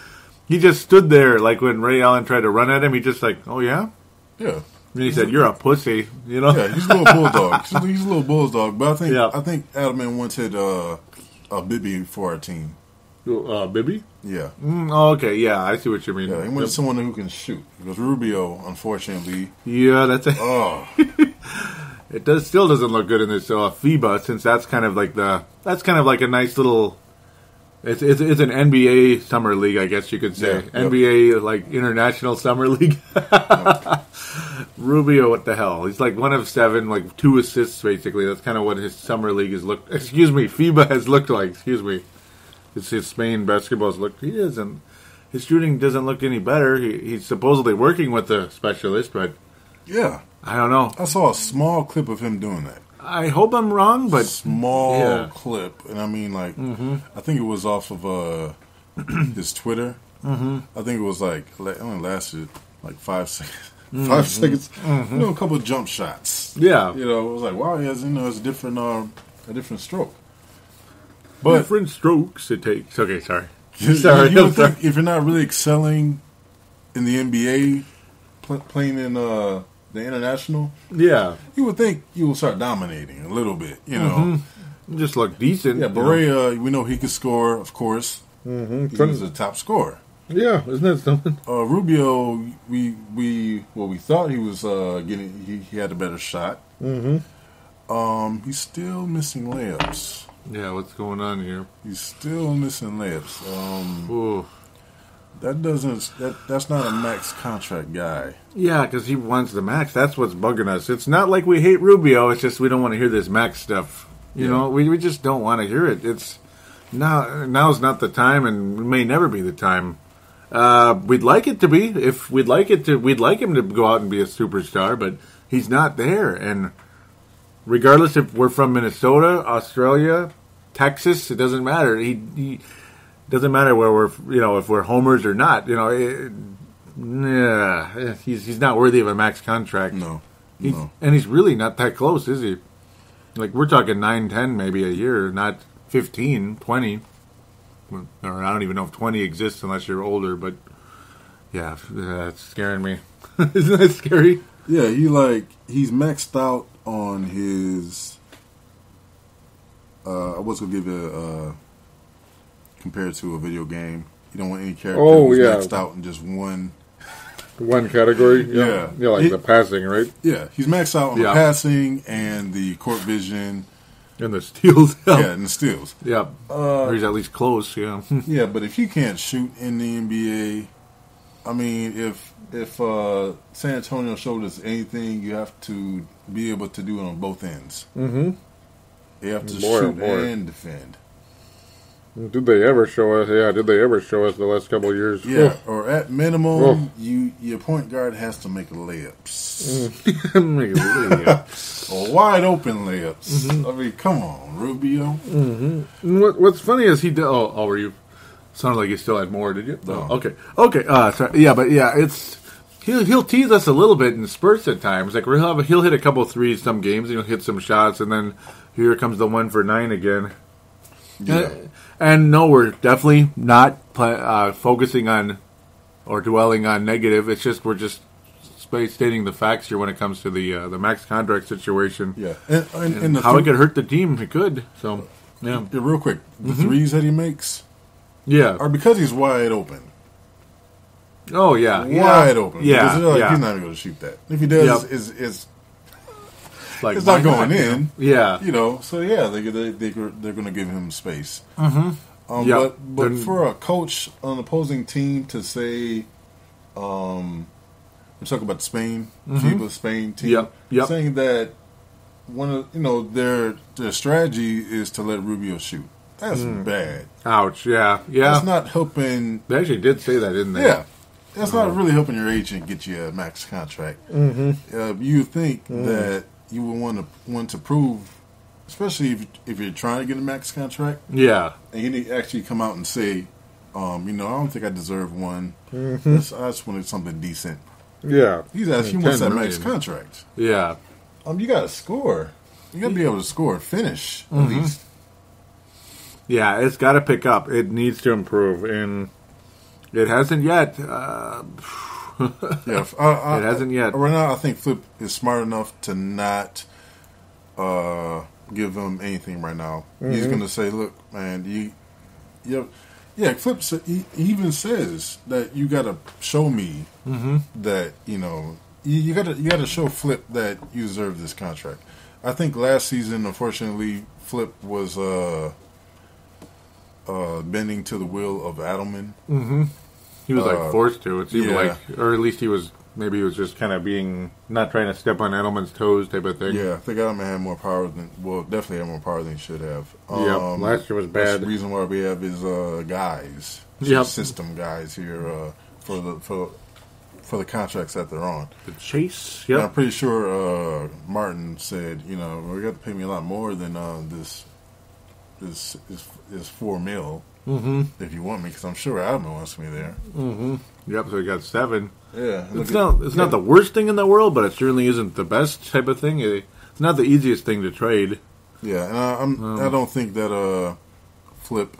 [SPEAKER 1] He just stood there, like when Ray Allen tried to run at him. He just like, oh yeah.
[SPEAKER 2] Yeah.
[SPEAKER 1] And he said, "You're a pussy," you know.
[SPEAKER 2] Yeah, he's a little bulldog. He's a, he's a little bulldog. But I think
[SPEAKER 1] Yeah.
[SPEAKER 2] I think Adelman wanted uh, a Bibby for our team.
[SPEAKER 1] Uh, Bibby.
[SPEAKER 2] Yeah.
[SPEAKER 1] Mm, oh, okay, yeah, I see what you mean.
[SPEAKER 2] Yeah, he wanted someone who can shoot. Because Rubio, unfortunately,
[SPEAKER 1] Yeah, that's it.
[SPEAKER 2] oh,
[SPEAKER 1] it. Does still doesn't look good in this uh, FIBA since that's kind of like the that's kind of like a nice little. It's it's, it's an NBA summer league, I guess you could say.
[SPEAKER 2] Yeah, yep.
[SPEAKER 1] NBA like international summer league. Rubio, what the hell? He's like one of seven, like two assists basically. That's kind of what his summer league has looked. Excuse me, FIBA has looked like. Excuse me, it's his Spain basketball's looked. He isn't. His shooting doesn't look any better. He, he's supposedly working with the specialist, but
[SPEAKER 2] yeah.
[SPEAKER 1] I don't know.
[SPEAKER 2] I saw a small clip of him doing that.
[SPEAKER 1] I hope I'm wrong, but
[SPEAKER 2] small
[SPEAKER 1] yeah. Mm-hmm.
[SPEAKER 2] clip, and I mean, like, I think it was off of uh, his Twitter. Mm-hmm. I think it was like it only lasted like five seconds.
[SPEAKER 1] Mm-hmm.
[SPEAKER 2] 5 seconds. You know, a couple of jump shots.
[SPEAKER 1] yeah,
[SPEAKER 2] You know, it was like, wow, he has you know, it's a different, uh, a different stroke. But
[SPEAKER 1] different strokes it takes. Okay, sorry. Sorry,
[SPEAKER 2] you
[SPEAKER 1] sorry.
[SPEAKER 2] if you're not really excelling in the NBA, pl- playing in uh, the international,
[SPEAKER 1] Yeah,
[SPEAKER 2] you would think you will start dominating a little bit. You know.
[SPEAKER 1] you just look decent.
[SPEAKER 2] Yeah,
[SPEAKER 1] you know.
[SPEAKER 2] We know he can score, of course. Mm-hmm. He was a top scorer.
[SPEAKER 1] Yeah, isn't that something?
[SPEAKER 2] Uh, Rubio, we we well, we thought he was uh, getting he, he had a better shot. Mm-hmm. Um, he's still missing layups.
[SPEAKER 1] Yeah, what's going on here?
[SPEAKER 2] He's still missing layups. Um,
[SPEAKER 1] Ooh.
[SPEAKER 2] That doesn't that that's not a max contract guy.
[SPEAKER 1] Yeah, because he wants the max. That's what's bugging us. It's not like we hate Rubio. It's just we don't want to hear this max stuff. You
[SPEAKER 2] Yeah.
[SPEAKER 1] know, we, we just don't want to hear it. It's now now's not the time, and may never be the time. Uh, we'd like it to be. If we'd like it to, we'd like him to go out and be a superstar, but he's not there. And regardless if we're from Minnesota, Australia, Texas, it doesn't matter. He, he doesn't matter where we're, you know, if we're homers or not. You know, it, yeah, he's he's not worthy of a max contract.
[SPEAKER 2] No,
[SPEAKER 1] He,
[SPEAKER 2] No.
[SPEAKER 1] And he's really not that close, is he? Like, we're talking 9, 10 maybe a year, not 15, 20. Or I don't even know if 20 exists unless you're older, but yeah, that's scaring me. Isn't that scary?
[SPEAKER 2] Yeah, he like he's maxed out on his. Uh, I was gonna give you a uh, compared to a video game. You don't want any character
[SPEAKER 1] Oh,
[SPEAKER 2] who's
[SPEAKER 1] yeah.
[SPEAKER 2] maxed out in just one.
[SPEAKER 1] One category?
[SPEAKER 2] Yeah.
[SPEAKER 1] Yeah, like
[SPEAKER 2] He-
[SPEAKER 1] the passing, right?
[SPEAKER 2] Yeah, he's maxed out on
[SPEAKER 1] Yeah.
[SPEAKER 2] the passing and the court vision.
[SPEAKER 1] And the steals.
[SPEAKER 2] Yeah, and the steals.
[SPEAKER 1] yeah. or he's at least close, yeah.
[SPEAKER 2] Yeah, but if you can't shoot in the NBA, I mean, if if uh, San Antonio showed us anything, you have to be able to do it on both ends.
[SPEAKER 1] mm-hmm.
[SPEAKER 2] You have to
[SPEAKER 1] Boy, oh
[SPEAKER 2] shoot
[SPEAKER 1] boy.
[SPEAKER 2] and defend.
[SPEAKER 1] Did they ever show us? Yeah, did they ever show us the last couple of years?
[SPEAKER 2] Yeah, or at minimum,
[SPEAKER 1] Oh.
[SPEAKER 2] you your point guard has to make layups
[SPEAKER 1] yeah.
[SPEAKER 2] or wide open layups.
[SPEAKER 1] Mm-hmm.
[SPEAKER 2] I mean, come on, Rubio.
[SPEAKER 1] And What, what's funny is he did. Oh, oh, were you? Sounded like you still had more. Did you?
[SPEAKER 2] No.
[SPEAKER 1] Oh, okay. Okay. Uh, sorry. Yeah, but yeah, it's he'll he'll tease us a little bit in spurts at times. Like he'll have, he'll hit a couple threes some games. and He'll hit some shots, and then here comes the one for nine again.
[SPEAKER 2] Yeah.
[SPEAKER 1] Uh, and no, we're definitely not pla uh, focusing on or dwelling on negative. It's just we're just stating the facts here when it comes to the uh, the max contract situation.
[SPEAKER 2] Yeah, and, and, and the
[SPEAKER 1] How it could hurt the team, it could. So, yeah,
[SPEAKER 2] yeah, real quick, the
[SPEAKER 1] Mm-hmm.
[SPEAKER 2] threes that he makes
[SPEAKER 1] yeah.
[SPEAKER 2] are because he's wide open.
[SPEAKER 1] Oh yeah, yeah.
[SPEAKER 2] wide open.
[SPEAKER 1] Yeah,
[SPEAKER 2] like,
[SPEAKER 1] yeah.
[SPEAKER 2] he's not even going to shoot that. If he does,
[SPEAKER 1] Yep.
[SPEAKER 2] it's, it's
[SPEAKER 1] like,
[SPEAKER 2] it's not going
[SPEAKER 1] you
[SPEAKER 2] in.
[SPEAKER 1] Yeah,
[SPEAKER 2] you know. So yeah, they they, they they're going to give him space. Mm-hmm. Um,
[SPEAKER 1] Yeah.
[SPEAKER 2] But but
[SPEAKER 1] Then-
[SPEAKER 2] for a coach on opposing team to say, um, we're talking about Spain, FIBA Spain team,
[SPEAKER 1] Yep, yep.
[SPEAKER 2] saying that one of you know their their strategy is to let Rubio shoot. That's bad.
[SPEAKER 1] ouch. Yeah, Mm. yeah.
[SPEAKER 2] That's not helping.
[SPEAKER 1] they actually did say that, didn't they?
[SPEAKER 2] Yeah. That's not really helping your agent get you a max contract. Mm-hmm. Uh, you think that you would want to want to prove, especially if if you're trying to get a max contract,
[SPEAKER 1] yeah,
[SPEAKER 2] and you need to actually come out and say, um, you know, I don't think I deserve one. That's- I just wanted something decent.
[SPEAKER 1] yeah,
[SPEAKER 2] He's asking, he wants
[SPEAKER 1] 10
[SPEAKER 2] that max contract.
[SPEAKER 1] yeah.
[SPEAKER 2] Um, you got to score. You got to be able to score and finish at
[SPEAKER 1] Mm-hmm.
[SPEAKER 2] least.
[SPEAKER 1] Yeah, it's got to pick up. It needs to improve, and it hasn't yet. Uh,
[SPEAKER 2] Yeah, I- I-
[SPEAKER 1] It hasn't yet.
[SPEAKER 2] Right now, I think Flip is smart enough to not uh, give him anything right now.
[SPEAKER 1] Mm-hmm.
[SPEAKER 2] He's going to say, "Look, man, you, you, yeah." Flip sa- he, he even says that you got to show me
[SPEAKER 1] Mm-hmm.
[SPEAKER 2] that you know you, you got to you got to show Flip that you deserve this contract. I think last season, unfortunately, Flip was uh, uh, bending to the will of Adelman.
[SPEAKER 1] He was like
[SPEAKER 2] Uh,
[SPEAKER 1] forced to. It seemed
[SPEAKER 2] yeah.
[SPEAKER 1] like, or at least he was. Maybe he was just kind of being not trying to step on Adelman's toes, type of thing.
[SPEAKER 2] Yeah, I think Alabama had more power than well, definitely had more power than he should have. Um,
[SPEAKER 1] last year was
[SPEAKER 2] that's
[SPEAKER 1] bad.
[SPEAKER 2] The reason why we have is uh, guys,
[SPEAKER 1] Yep.
[SPEAKER 2] system guys here uh, for the for for the contracts that they're on.
[SPEAKER 1] The chase.
[SPEAKER 2] And I'm pretty sure uh, Martin said, you know, we got to pay me a lot more than uh, this this is is four mil
[SPEAKER 1] Mm-hmm.
[SPEAKER 2] if you want me, because I'm sure Alabama wants me there.
[SPEAKER 1] Mm-hmm. Yep. So he got seven.
[SPEAKER 2] Yeah, look
[SPEAKER 1] It's
[SPEAKER 2] at-
[SPEAKER 1] not. It's not the worst thing in the world, but it certainly isn't the best type of thing. It's not the easiest thing to trade.
[SPEAKER 2] Yeah, and I, I'm,
[SPEAKER 1] Um,
[SPEAKER 2] I don't think that uh, Flip.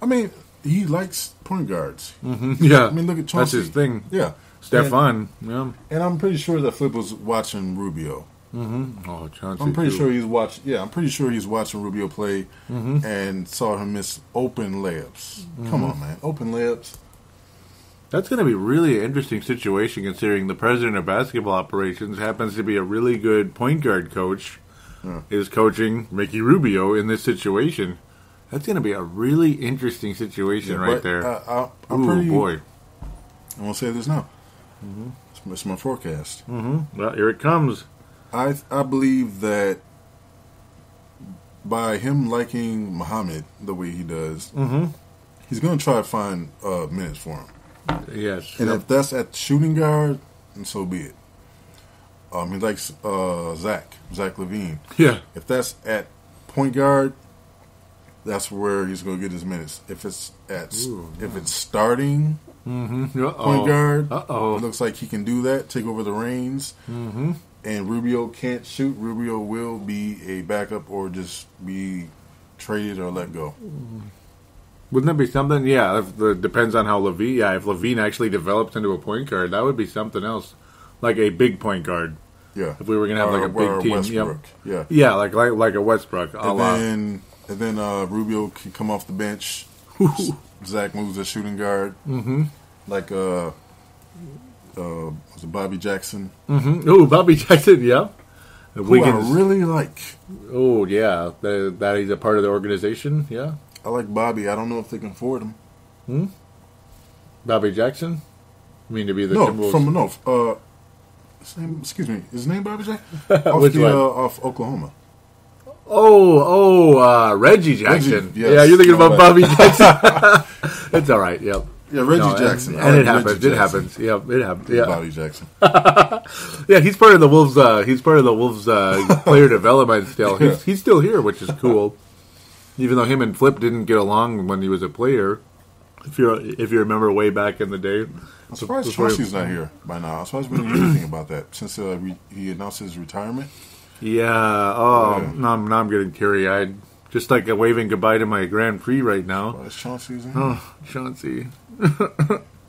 [SPEAKER 2] I mean, he likes point guards.
[SPEAKER 1] hmm Yeah.
[SPEAKER 2] I mean, look at
[SPEAKER 1] That's his thing.
[SPEAKER 2] Yeah,
[SPEAKER 1] Stefan. Yeah.
[SPEAKER 2] and I'm pretty sure that Flip was watching Rubio.
[SPEAKER 1] Mm-hmm. Oh, Chauncey.
[SPEAKER 2] I'm pretty
[SPEAKER 1] too.
[SPEAKER 2] sure he's watch. Yeah, I'm pretty sure he's watching Rubio play
[SPEAKER 1] Mm-hmm.
[SPEAKER 2] and saw him miss open layups. Come on, man, open layups.
[SPEAKER 1] That's going to be really an interesting situation considering the president of basketball operations happens to be a really good point guard coach,
[SPEAKER 2] Yeah.
[SPEAKER 1] is coaching Ricky Rubio in this situation. That's going to be a really interesting situation
[SPEAKER 2] Yeah,
[SPEAKER 1] right
[SPEAKER 2] but,
[SPEAKER 1] there.
[SPEAKER 2] Uh, I, I'm
[SPEAKER 1] Ooh,
[SPEAKER 2] pretty.
[SPEAKER 1] boy.
[SPEAKER 2] I'm gonna say this now. It's, my- it's my forecast.
[SPEAKER 1] Mm-hmm. Well, here it comes.
[SPEAKER 2] I I believe that by him liking Muhammad the way he does,
[SPEAKER 1] Mm-hmm.
[SPEAKER 2] he's going to try to find uh, minutes for him.
[SPEAKER 1] Yes.
[SPEAKER 2] And
[SPEAKER 1] Yep.
[SPEAKER 2] if that's at shooting guard, and so be it. Um, he likes uh, Zach, Zach LaVine.
[SPEAKER 1] yeah.
[SPEAKER 2] If that's at point guard, that's where he's going to get his minutes. If it's at
[SPEAKER 1] Ooh,
[SPEAKER 2] if it's starting
[SPEAKER 1] Mm-hmm.
[SPEAKER 2] point guard,
[SPEAKER 1] Uh-oh.
[SPEAKER 2] it looks like he can do that. Take over the reins.
[SPEAKER 1] Mm-hmm.
[SPEAKER 2] And Rubio can't shoot, Rubio will be a backup or just be traded or let go.
[SPEAKER 1] Wouldn't that be something? Yeah, if the, depends on how LaVine. Yeah, if LaVine actually develops into a point guard, that would be something else, like a big point guard.
[SPEAKER 2] Yeah,
[SPEAKER 1] If we were gonna have like a big
[SPEAKER 2] or
[SPEAKER 1] team,
[SPEAKER 2] Westbrook.
[SPEAKER 1] yep.
[SPEAKER 2] Yeah,
[SPEAKER 1] yeah, like like like a Westbrook. A
[SPEAKER 2] and
[SPEAKER 1] la.
[SPEAKER 2] then and then uh, Rubio can come off the bench. Zach moves a shooting guard, mm-hmm. like uh, uh, was it Bobby Jackson?
[SPEAKER 1] hmm Oh, Bobby Jackson. Yeah.
[SPEAKER 2] Who I really like.
[SPEAKER 1] oh yeah, the, that he's a part of the organization. Yeah.
[SPEAKER 2] I like Bobby. I don't know if they can afford him.
[SPEAKER 1] Bobby Jackson. You mean to be the
[SPEAKER 2] no,
[SPEAKER 1] Timberwolves?
[SPEAKER 2] from no. Uh, name, excuse me. Is his name Bobby Jackson? off the, uh, off Oklahoma.
[SPEAKER 1] Oh, oh, uh, Reggie Jackson.
[SPEAKER 2] Reggie, yes.
[SPEAKER 1] Yeah, you're thinking about
[SPEAKER 2] No,
[SPEAKER 1] Bobby Jackson. it's all right. Yep.
[SPEAKER 2] Yeah, Reggie
[SPEAKER 1] No,
[SPEAKER 2] Jackson. I
[SPEAKER 1] and,
[SPEAKER 2] like
[SPEAKER 1] it happens. It happens. Yep, it happens. Yeah,
[SPEAKER 2] Bobby Jackson.
[SPEAKER 1] yeah. He's part of the Wolves. Uh, he's part of the Wolves uh, player development still. He's, he's still here, which is cool. Even though him and Flip didn't get along when he was a player, if you if you remember way back in the day.
[SPEAKER 2] I'm surprised Chauncey's not here by now. I'm surprised we didn't hear anything about that since uh, re- he announced his retirement.
[SPEAKER 1] Yeah. Oh,
[SPEAKER 2] Yeah.
[SPEAKER 1] now, I'm, now I'm getting teary eyed. Just like waving goodbye to my Grand Prix right now.
[SPEAKER 2] But Chauncey's in.
[SPEAKER 1] Oh, Chauncey.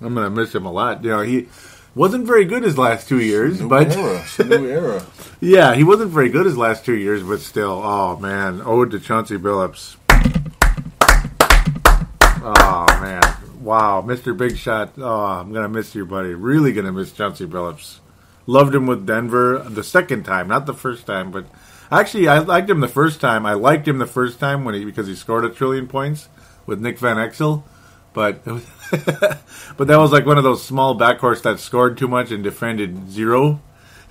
[SPEAKER 1] I'm gonna miss him a lot. You know, he wasn't very good his last two years,
[SPEAKER 2] New
[SPEAKER 1] but
[SPEAKER 2] era. New era.
[SPEAKER 1] yeah, he wasn't very good his last two years, but still, oh man, ode to Chauncey Billups. Oh man, wow, Mr. Big Shot. Oh, I'm gonna miss you, buddy. Really gonna miss Chauncey Billups. Loved him with Denver the second time, not the first time, but actually I liked him the first time. I liked him the first time when he because he scored a trillion points with Nick Van Exel, but but that was like one of those small backcourts that scored too much and defended zero.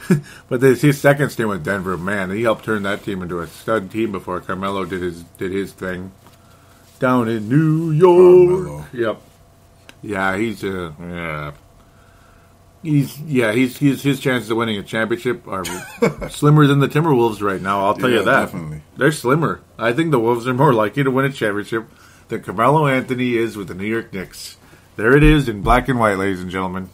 [SPEAKER 1] but this, his second stint with Denver, man, he helped turn that team into a stud team before Carmelo did his did his thing down in New York.
[SPEAKER 2] Carmelo.
[SPEAKER 1] Yep. Yeah, he's uh, yeah. He's yeah, he's, he's his chances of winning a championship are slimmer than the Timberwolves right now. I'll tell
[SPEAKER 2] Yeah,
[SPEAKER 1] you that.
[SPEAKER 2] definitely.
[SPEAKER 1] They're slimmer. I think the Wolves are more likely to win a championship than Carmelo Anthony is with the New York Knicks. There it is in black and white, ladies and gentlemen.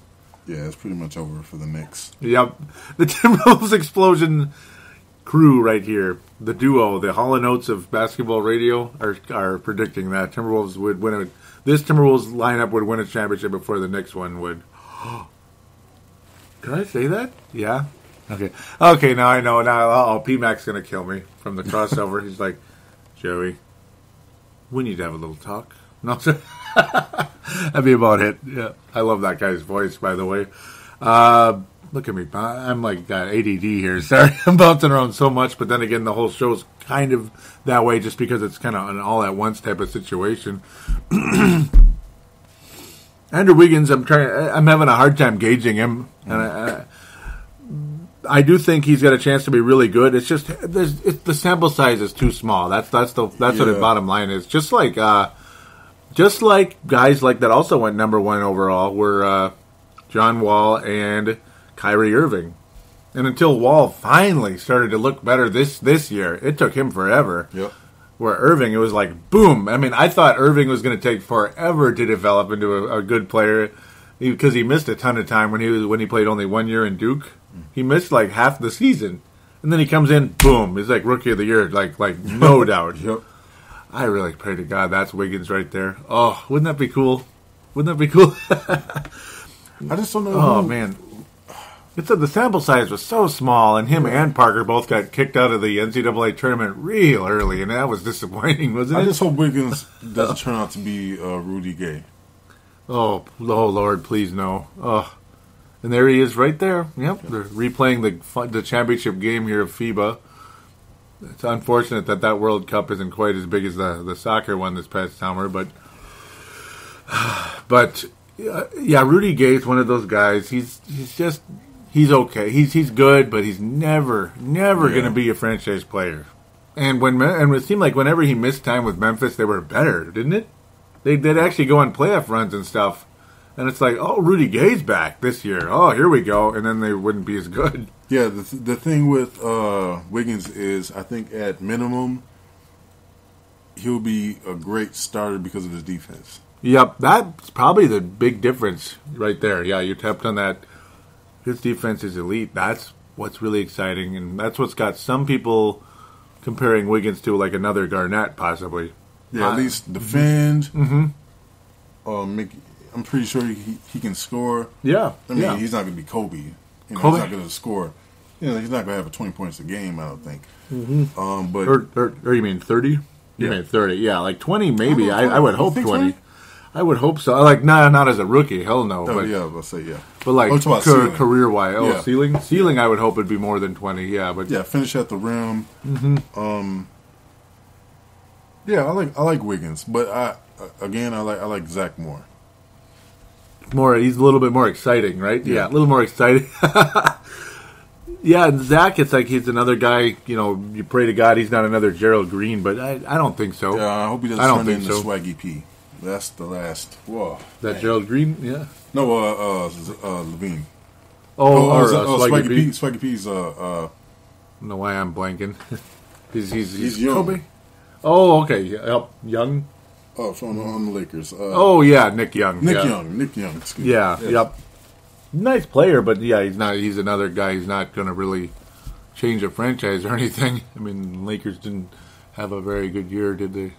[SPEAKER 2] Yeah, it's pretty much over for the Knicks.
[SPEAKER 1] Yep. The Timberwolves explosion crew right here, the duo, the Hall and Oates of basketball radio, are are predicting that Timberwolves would win a this Timberwolves lineup would win a championship before the next one would. Can I say that? Yeah. Okay. Okay. Now I know. Now, oh, P Mac's gonna kill me from the crossover. He's like, Joey, we need to have a little talk. No, that'd be about it. Yeah, I love that guy's voice, by the way. Uh, look at me. I'm like got ADD here. Sorry, I'm bouncing around so much. But then again, the whole show's kind of that way just because it's kind of an all at once type of situation. Andrew Wiggins, I'm trying. I'm having a hard time gauging him, and I, I, I do think he's got a chance to be really good. It's just there's it, the sample size is too small. That's that's the that's what the bottom line is. Just like uh, just like guys like that also went number one overall were uh, John Wall and Kyrie Irving. And until Wall finally started to look better this this year, it took him forever.
[SPEAKER 2] Yep.
[SPEAKER 1] Where Irving, it was like boom. I mean, I thought Irving was going to take forever to develop into a, a good player because he missed a ton of time when he was when he played only one year in Duke. He missed like half the season, and then he comes in, boom. He's like rookie of the year, like like no doubt.
[SPEAKER 2] Yep.
[SPEAKER 1] I really pray to God that's Wiggins right there. Oh, wouldn't that be cool? Wouldn't that be cool?
[SPEAKER 2] I just don't know.
[SPEAKER 1] oh
[SPEAKER 2] who-
[SPEAKER 1] man, it's a, the sample size was so small, and him and Parker both got kicked out of the NCAA tournament real early, and that was disappointing, wasn't it?
[SPEAKER 2] I just hope Wiggins doesn't turn out to be uh, Rudy Gay.
[SPEAKER 1] Oh, oh Lord, please no. Oh, and there he is, right there. Yep, they're replaying the the championship game here of FIBA. It's unfortunate that that World Cup isn't quite as big as the the soccer one this past summer, but but uh, yeah, Rudy Gay's one of those guys. He's he's just he's okay. He's he's good, but he's never never
[SPEAKER 2] Yeah.
[SPEAKER 1] going to be a franchise player. And when and it seemed like whenever he missed time with Memphis, they were better, didn't it? They did actually go on playoff runs and stuff. And it's like, oh, Rudy Gay's back this year. Oh, here we go. And then they wouldn't be as good.
[SPEAKER 2] Yeah, the, th- the thing with uh, Wiggins is, I think at minimum, he'll be a great starter because of his defense.
[SPEAKER 1] Yep, that's probably the big difference right there. Yeah, you tapped on that. His defense is elite. That's what's really exciting, and that's what's got some people comparing Wiggins to like another Garnett, possibly.
[SPEAKER 2] Yeah,
[SPEAKER 1] Uh,
[SPEAKER 2] at least defend. Mm-hmm. Uh, make, I'm pretty sure he, he can score.
[SPEAKER 1] Yeah,
[SPEAKER 2] I mean,
[SPEAKER 1] yeah.
[SPEAKER 2] he's not going to be Kobe. You know,
[SPEAKER 1] Kobe?
[SPEAKER 2] He's not going to score. You know, he's not going to have a 20 points a game. I don't think. Mm-hmm. Um, but
[SPEAKER 1] or, or, or you mean thirty? You
[SPEAKER 2] Yeah.
[SPEAKER 1] mean thirty? Yeah, like twenty, maybe.
[SPEAKER 2] Oh,
[SPEAKER 1] I, I would hope twenty.
[SPEAKER 2] 20?
[SPEAKER 1] I would hope so. Like, not not as a rookie, hell no.
[SPEAKER 2] oh
[SPEAKER 1] but
[SPEAKER 2] yeah, I'll say yeah.
[SPEAKER 1] but like
[SPEAKER 2] I'm
[SPEAKER 1] ca- career wise, oh
[SPEAKER 2] Yeah.
[SPEAKER 1] ceiling, ceiling. I would hope it'd be more than twenty. Yeah, but
[SPEAKER 2] Yeah, finish at the rim. Mm-hmm. Um, yeah, I like I like Wiggins, but I again I like I like Zach more.
[SPEAKER 1] More. He's a little bit more exciting, right? Yeah,
[SPEAKER 2] Yeah.
[SPEAKER 1] a little more exciting. yeah, and Zach, it's like he's another guy. You know, you pray to God he's not another Gerald Green, but I, I don't think so.
[SPEAKER 2] Yeah, I hope he doesn't
[SPEAKER 1] I don't
[SPEAKER 2] turn into
[SPEAKER 1] so.
[SPEAKER 2] Swaggy P. That's the last. Whoa,
[SPEAKER 1] That Gerald Green, yeah.
[SPEAKER 2] no, uh, uh, uh LaVine.
[SPEAKER 1] Oh, or, uh,
[SPEAKER 2] oh,
[SPEAKER 1] Swaggy
[SPEAKER 2] Swaggy
[SPEAKER 1] P.
[SPEAKER 2] P. Swaggy P's uh uh
[SPEAKER 1] I don't know why I'm blanking. he's, he's he's
[SPEAKER 2] He's young.
[SPEAKER 1] Kobe. Oh, okay. Yep. Young.
[SPEAKER 2] Oh from on the Lakers. Uh,
[SPEAKER 1] Oh yeah, Nick Young.
[SPEAKER 2] Nick
[SPEAKER 1] yeah.
[SPEAKER 2] Young. Nick Young. Excuse me.
[SPEAKER 1] Yeah.
[SPEAKER 2] Yes.
[SPEAKER 1] Yep. Nice player, but yeah, he's not. He's another guy. He's not going to really change a franchise or anything. I mean, Lakers didn't have a very good year, did they?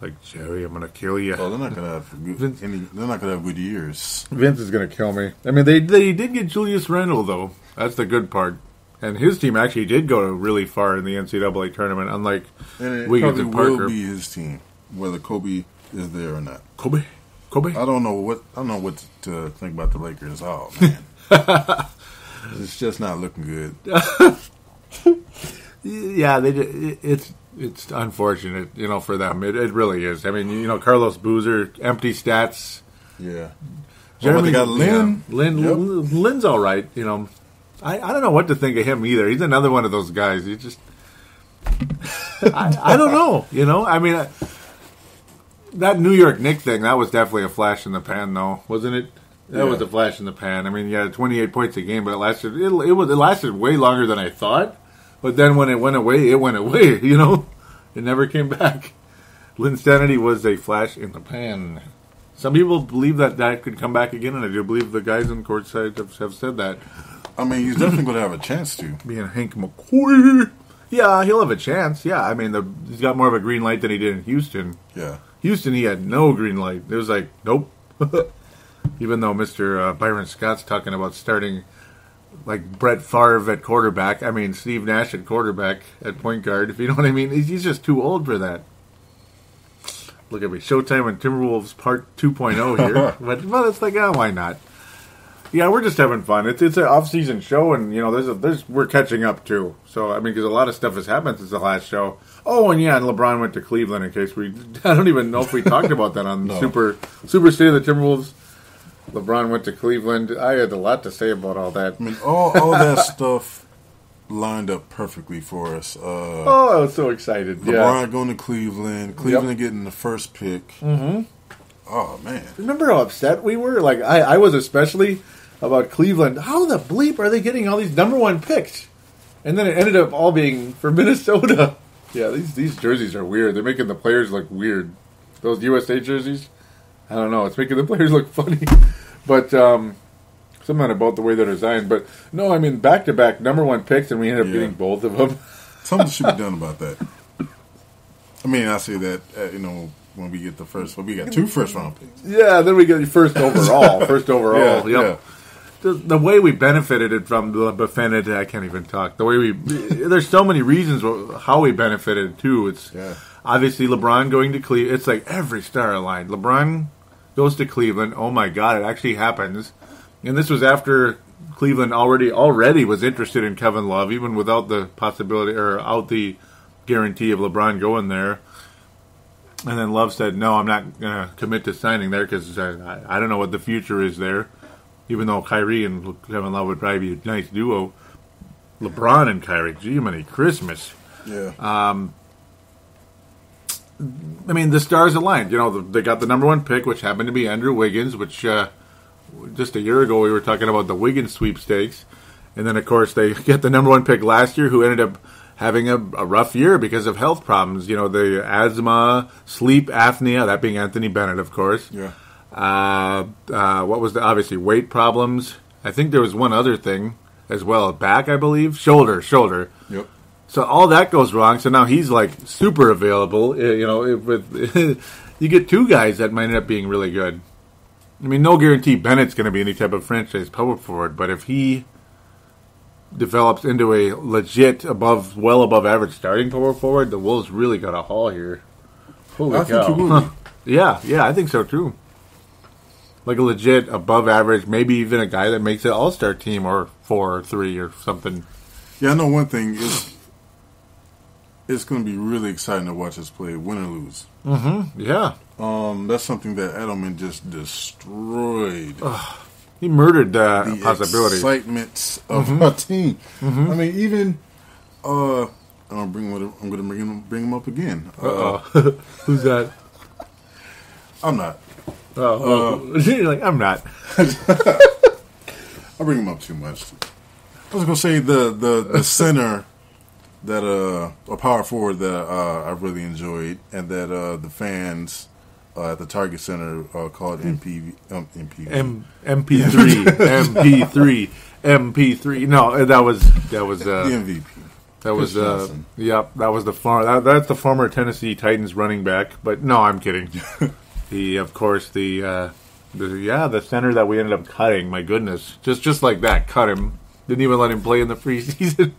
[SPEAKER 1] Like Jerry, I'm going to kill you.
[SPEAKER 2] Oh, they're not gonna have good,
[SPEAKER 1] Vince-
[SPEAKER 2] any. They're not gonna have good years.
[SPEAKER 1] Vince is going to kill me. I mean, they they did get Julius Randle though. That's the good part. And his team actually did go really far in the NCAA tournament, unlike
[SPEAKER 2] and it
[SPEAKER 1] Wiggins and Parker.
[SPEAKER 2] Will be his team, whether Kobe is there or not.
[SPEAKER 1] Kobe, Kobe.
[SPEAKER 2] I don't know what I don't know what to think about the Lakers. Oh man, it's just not looking good.
[SPEAKER 1] Yeah, they. It's it's unfortunate, you know, for them. It, it really is. I mean, you know, Carlos Boozer, empty stats.
[SPEAKER 2] Yeah,
[SPEAKER 1] Jeremy
[SPEAKER 2] got Lin.
[SPEAKER 1] yeah, Lin,
[SPEAKER 2] Yep.
[SPEAKER 1] Lin's all right. You know, I, I don't know what to think of him either. He's another one of those guys. He just, I, I don't know. You know, I mean, I, that New York Nick thing that was definitely a flash in the pan, though, wasn't it? That
[SPEAKER 2] Yeah.
[SPEAKER 1] was a flash in the pan. I mean, yeah, 28 points a game, but it lasted. It, it was it lasted way longer than I thought. But then when it went away, it went away. You know, it never came back. Linsanity was a flash in the pan. Some people believe that that could come back again, and I do believe the guys in courtside have, have said that.
[SPEAKER 2] I mean, he's definitely going to have a chance to.
[SPEAKER 1] Being Hank McCoy, yeah, he'll have a chance. Yeah, I mean, the, he's got more of a green light than he did in Houston.
[SPEAKER 2] Yeah,
[SPEAKER 1] Houston, he had no green light. It was like, nope. Even though Mr. Uh, Byron Scott's talking about starting like Brett Favre at quarterback, I mean Steve Nash at quarterback at point guard. If you know what I mean, he's, just too old for that. Look at me, Showtime and Timberwolves Part 2.0 here, but well, it's like, oh, why not? Yeah, we're just having fun. It's it's an off season show, and you know, there's a, there's we're catching up too. So I mean, because a lot of stuff has happened since the last show. Oh, and yeah, and LeBron went to Cleveland. In case we, I don't even know if we talked about that on
[SPEAKER 2] No.
[SPEAKER 1] Super Super State of the Timberwolves. LeBron went to Cleveland. I had a lot to say about all that.
[SPEAKER 2] I mean, all all that stuff lined up perfectly for us. Uh,
[SPEAKER 1] Oh, I was so excited.
[SPEAKER 2] LeBron
[SPEAKER 1] Yeah.
[SPEAKER 2] going to Cleveland, Cleveland getting the first pick. Mm-hmm. Oh man,
[SPEAKER 1] Remember how upset we were? Like I, I was especially about Cleveland. How the bleep are they getting all these number one picks? And then it ended up all being for Minnesota. Yeah, these these jerseys are weird. They're making the players look weird. Those USA jerseys, I don't know. It's making the players look funny. But um, something about the way they're designed. But no, I mean back to back number one picks, and we ended up
[SPEAKER 2] Yeah.
[SPEAKER 1] getting both of them.
[SPEAKER 2] something should be done about that. I mean, I say that uh, you know when we get the first, well, we got two first round picks.
[SPEAKER 1] yeah, then we get first overall. first overall.
[SPEAKER 2] Yeah,
[SPEAKER 1] yep. the, the way we benefited it from the benefited I can't even talk. The way we there's so many reasons how we benefited too. It's
[SPEAKER 2] Yeah.
[SPEAKER 1] obviously LeBron going to Cleveland. It's like every star aligned. LeBron goes to Cleveland. Oh my God, it actually happens. And this was after Cleveland already already was interested in Kevin Love, even without the possibility or out the guarantee of LeBron going there. And then Love said, "No, I'm not going to commit to signing there because I, I don't know what the future is there." Even though Kyrie and Kevin Love would probably be a nice duo, LeBron and Kyrie, gee, many Christmas.
[SPEAKER 2] Yeah,
[SPEAKER 1] I mean, the stars aligned. You know, the, they got the number one pick, which happened to be Andrew Wiggins, which uh, just a year ago we were talking about the Wiggins sweepstakes. And then, of course, they get the number one pick last year, who ended up having a, a rough year because of health problems. You know, the asthma, sleep apnea, that being Anthony Bennett, of course.
[SPEAKER 2] yeah.
[SPEAKER 1] Uh, uh, what was the obviously weight problems? I think there was one other thing as well. Back, I believe, shoulder, shoulder.
[SPEAKER 2] Yep.
[SPEAKER 1] So all that goes wrong. So now he's like super available. uh, You know, with you get two guys that might end up being really good. I mean, no guarantee Bennett's going to be any type of franchise power forward, but if he develops into a legit above, well above average starting power forward, the Wolves really got a haul here. Holy
[SPEAKER 2] I
[SPEAKER 1] cow! yeah, yeah, I think so too. Like a legit above average, maybe even a guy that makes an All Star team or four or three or something.
[SPEAKER 2] Yeah, I know one thing is it's going to be really exciting to watch us play, win or lose.
[SPEAKER 1] Yeah,
[SPEAKER 2] Um, that's something that Adelman just destroyed.
[SPEAKER 1] He murdered uh,
[SPEAKER 2] the
[SPEAKER 1] possibility.
[SPEAKER 2] excitement of
[SPEAKER 1] Mm-hmm.
[SPEAKER 2] our team. I mean, even uh, I'm bring I'm going to bring him bring him up again. Uh,
[SPEAKER 1] Who's that?
[SPEAKER 2] I'm not.
[SPEAKER 1] Oh. You're like, I'm not.
[SPEAKER 2] I bring him up too much. I was going to say the the the center that uh a power forward that uh, I really enjoyed and that uh the fans uh, at the Target Center uh, called MPV um, MPV.
[SPEAKER 1] M- MP3, MP3, MP3. No, that was that was
[SPEAKER 2] the
[SPEAKER 1] uh,
[SPEAKER 2] MVP.
[SPEAKER 1] that was uh, yep, that was the far that, that's the former Tennessee Titans running back. But no, I'm kidding. the of course the uh, the yeah the center that we ended up cutting. My goodness, just just like that, cut him. Didn't even let him play in the preseason.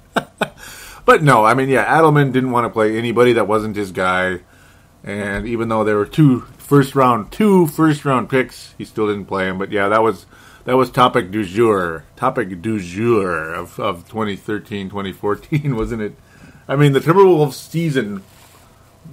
[SPEAKER 1] but no, I mean yeah, Adelman didn't want to play anybody that wasn't his guy. And even though there were two first round two first round picks, he still didn't play him. But yeah, that was that was topic du jour. Topic du jour of, of 2013, 2014, wasn't it? I mean, the Timberwolves season,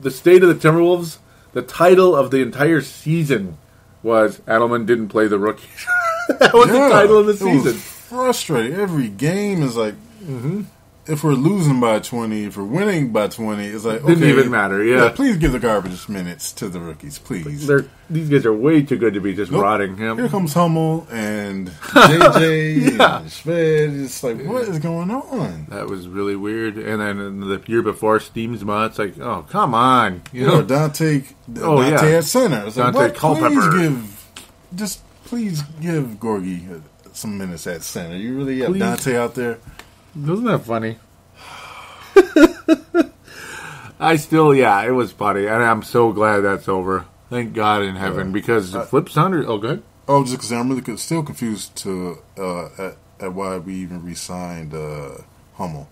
[SPEAKER 1] the state of the Timberwolves, the title of the entire season was Adelman didn't play the rookie. that was the title of the season.
[SPEAKER 2] frustrating. Every game is like,
[SPEAKER 1] Mm-hmm.
[SPEAKER 2] If we're losing by twenty, if we're winning by twenty, it's like
[SPEAKER 1] Didn't even matter, yeah.
[SPEAKER 2] please give the garbage minutes to the rookies, please.
[SPEAKER 1] They're, these guys are way too good to be just
[SPEAKER 2] Nope.
[SPEAKER 1] rotting him.
[SPEAKER 2] Here comes Hummel and JJ
[SPEAKER 1] Yeah.
[SPEAKER 2] and Shved. It's like, what is going on?
[SPEAKER 1] That was really weird. And then the year before, Stiemsma, it's like, oh, come on. You know,
[SPEAKER 2] know, Dante,
[SPEAKER 1] Oh,
[SPEAKER 2] Dante
[SPEAKER 1] yeah.
[SPEAKER 2] at center. It's like,
[SPEAKER 1] Dante
[SPEAKER 2] what?
[SPEAKER 1] Culpepper.
[SPEAKER 2] Please give, just please give Gorgui uh, some minutes at center. You really have
[SPEAKER 1] Please.
[SPEAKER 2] Dante out there.
[SPEAKER 1] Wasn't that funny? I still, yeah, it was funny, and I'm so glad that's over. Thank God in heaven,
[SPEAKER 2] Yeah.
[SPEAKER 1] because
[SPEAKER 2] I-
[SPEAKER 1] Flip Saunders. Oh, good.
[SPEAKER 2] Oh, just because I'm really still confused to uh, at, at why we even re-signed uh, Hummel.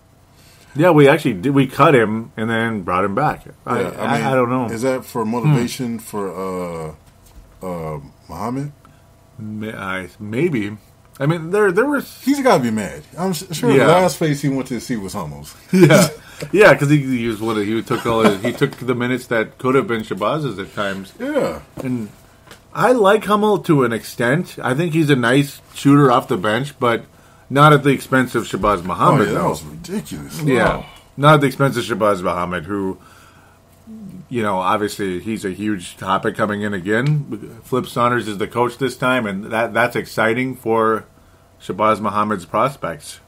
[SPEAKER 1] Yeah, we actually did. We cut him and then brought him back. I,
[SPEAKER 2] Yeah,
[SPEAKER 1] I, I don't know.
[SPEAKER 2] Is that for motivation for uh, uh, Muhammad?
[SPEAKER 1] Ma- I- maybe. I mean, there, there was.
[SPEAKER 2] He's got to be mad. I'm sure
[SPEAKER 1] Yeah.
[SPEAKER 2] the last face he went to see was Hummel's.
[SPEAKER 1] Yeah, yeah, because he, he was one of he took all his, he took the minutes that could have been Shabazz's at times.
[SPEAKER 2] Yeah.
[SPEAKER 1] And I like Hummel to an extent. I think he's a nice shooter off the bench, but not at the expense of Shabazz Muhammad.
[SPEAKER 2] Oh, yeah, that was ridiculous.
[SPEAKER 1] Yeah,
[SPEAKER 2] Wow.
[SPEAKER 1] not at the expense of Shabazz Muhammad, who, you know, obviously he's a huge topic coming in again. Flip Saunders is the coach this time, and that that's exciting for Shabazz Muhammad's prospects.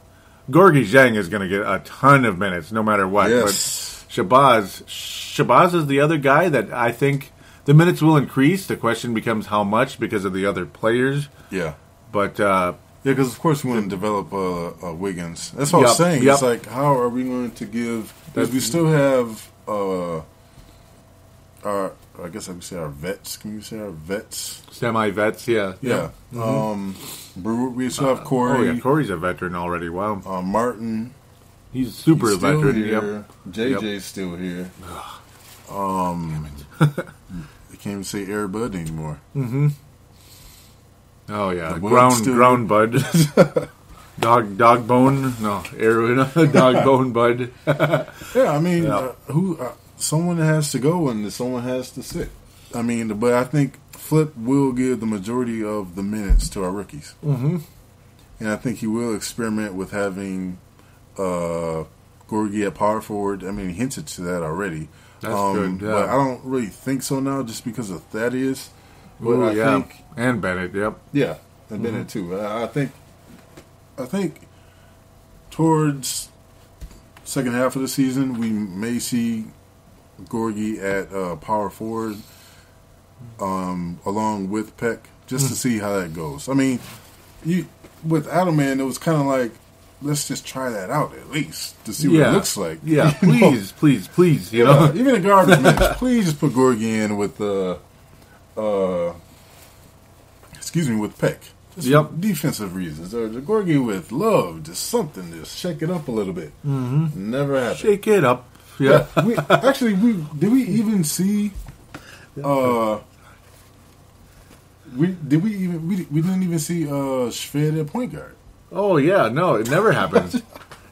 [SPEAKER 1] Gorgui Dieng is going to get a ton of minutes, no matter what.
[SPEAKER 2] Yes.
[SPEAKER 1] But Shabazz, Shabazz is the other guy that I think the minutes will increase. The question becomes how much because of the other players.
[SPEAKER 2] Yeah.
[SPEAKER 1] But uh,
[SPEAKER 2] Yeah, because of course we want to develop uh, uh, Wiggins. That's what I was saying.
[SPEAKER 1] yup.
[SPEAKER 2] It's like, how are we going to give? Because we still have uh, our, I guess I could say our vets. Can you say our vets?
[SPEAKER 1] semi vets, yeah,
[SPEAKER 2] Yeah. Um, Brewer, we still have Corey,
[SPEAKER 1] Oh yeah, Corey's a veteran already. Wow,
[SPEAKER 2] uh, Martin.
[SPEAKER 1] he's super
[SPEAKER 2] he's still
[SPEAKER 1] veteran.
[SPEAKER 2] here.
[SPEAKER 1] Yep.
[SPEAKER 2] JJ's still here. Um, I can't even say Air Bud anymore. Mm-hmm.
[SPEAKER 1] Oh yeah, ground ground bud, dog dog bone. No, Aaron, dog bone bud.
[SPEAKER 2] Yeah, I mean,
[SPEAKER 1] Yeah.
[SPEAKER 2] uh, who? Uh, someone has to go and someone has to sit. I mean, but I think Flip will give the majority of the minutes to our rookies, mm-hmm. and I think he will experiment with having uh, Gorgui at power forward. I mean, he hinted to that already.
[SPEAKER 1] That's
[SPEAKER 2] um,
[SPEAKER 1] good, yeah.
[SPEAKER 2] But I don't really think so now, just because of Thaddeus. But
[SPEAKER 1] Ooh,
[SPEAKER 2] I
[SPEAKER 1] yeah,
[SPEAKER 2] think
[SPEAKER 1] and Bennett. Yep.
[SPEAKER 2] yeah, and Bennett too. I, I think, I think, towards second half of the season, we may see Gorgui at uh, power forward, um, along with Pek, just to see how that goes. I mean, you with Adelman, it was kind of like let's just try that out at least to see what it looks like.
[SPEAKER 1] Yeah,
[SPEAKER 2] You know?
[SPEAKER 1] please, please, please. You
[SPEAKER 2] Yeah,
[SPEAKER 1] know,
[SPEAKER 2] even a garbage minutes. Please just put Gorgui in with uh, uh, excuse me, with Pek. Just
[SPEAKER 1] Yep.
[SPEAKER 2] for defensive reasons. Or the Gorgui with love, just something, just shake it up a little bit. Mm-hmm. Never happened.
[SPEAKER 1] shake it up. Yeah,
[SPEAKER 2] we, actually, we did we even see? Uh, we did we even we, we didn't even see uh Shved at point guard.
[SPEAKER 1] Oh yeah, no, it never happens.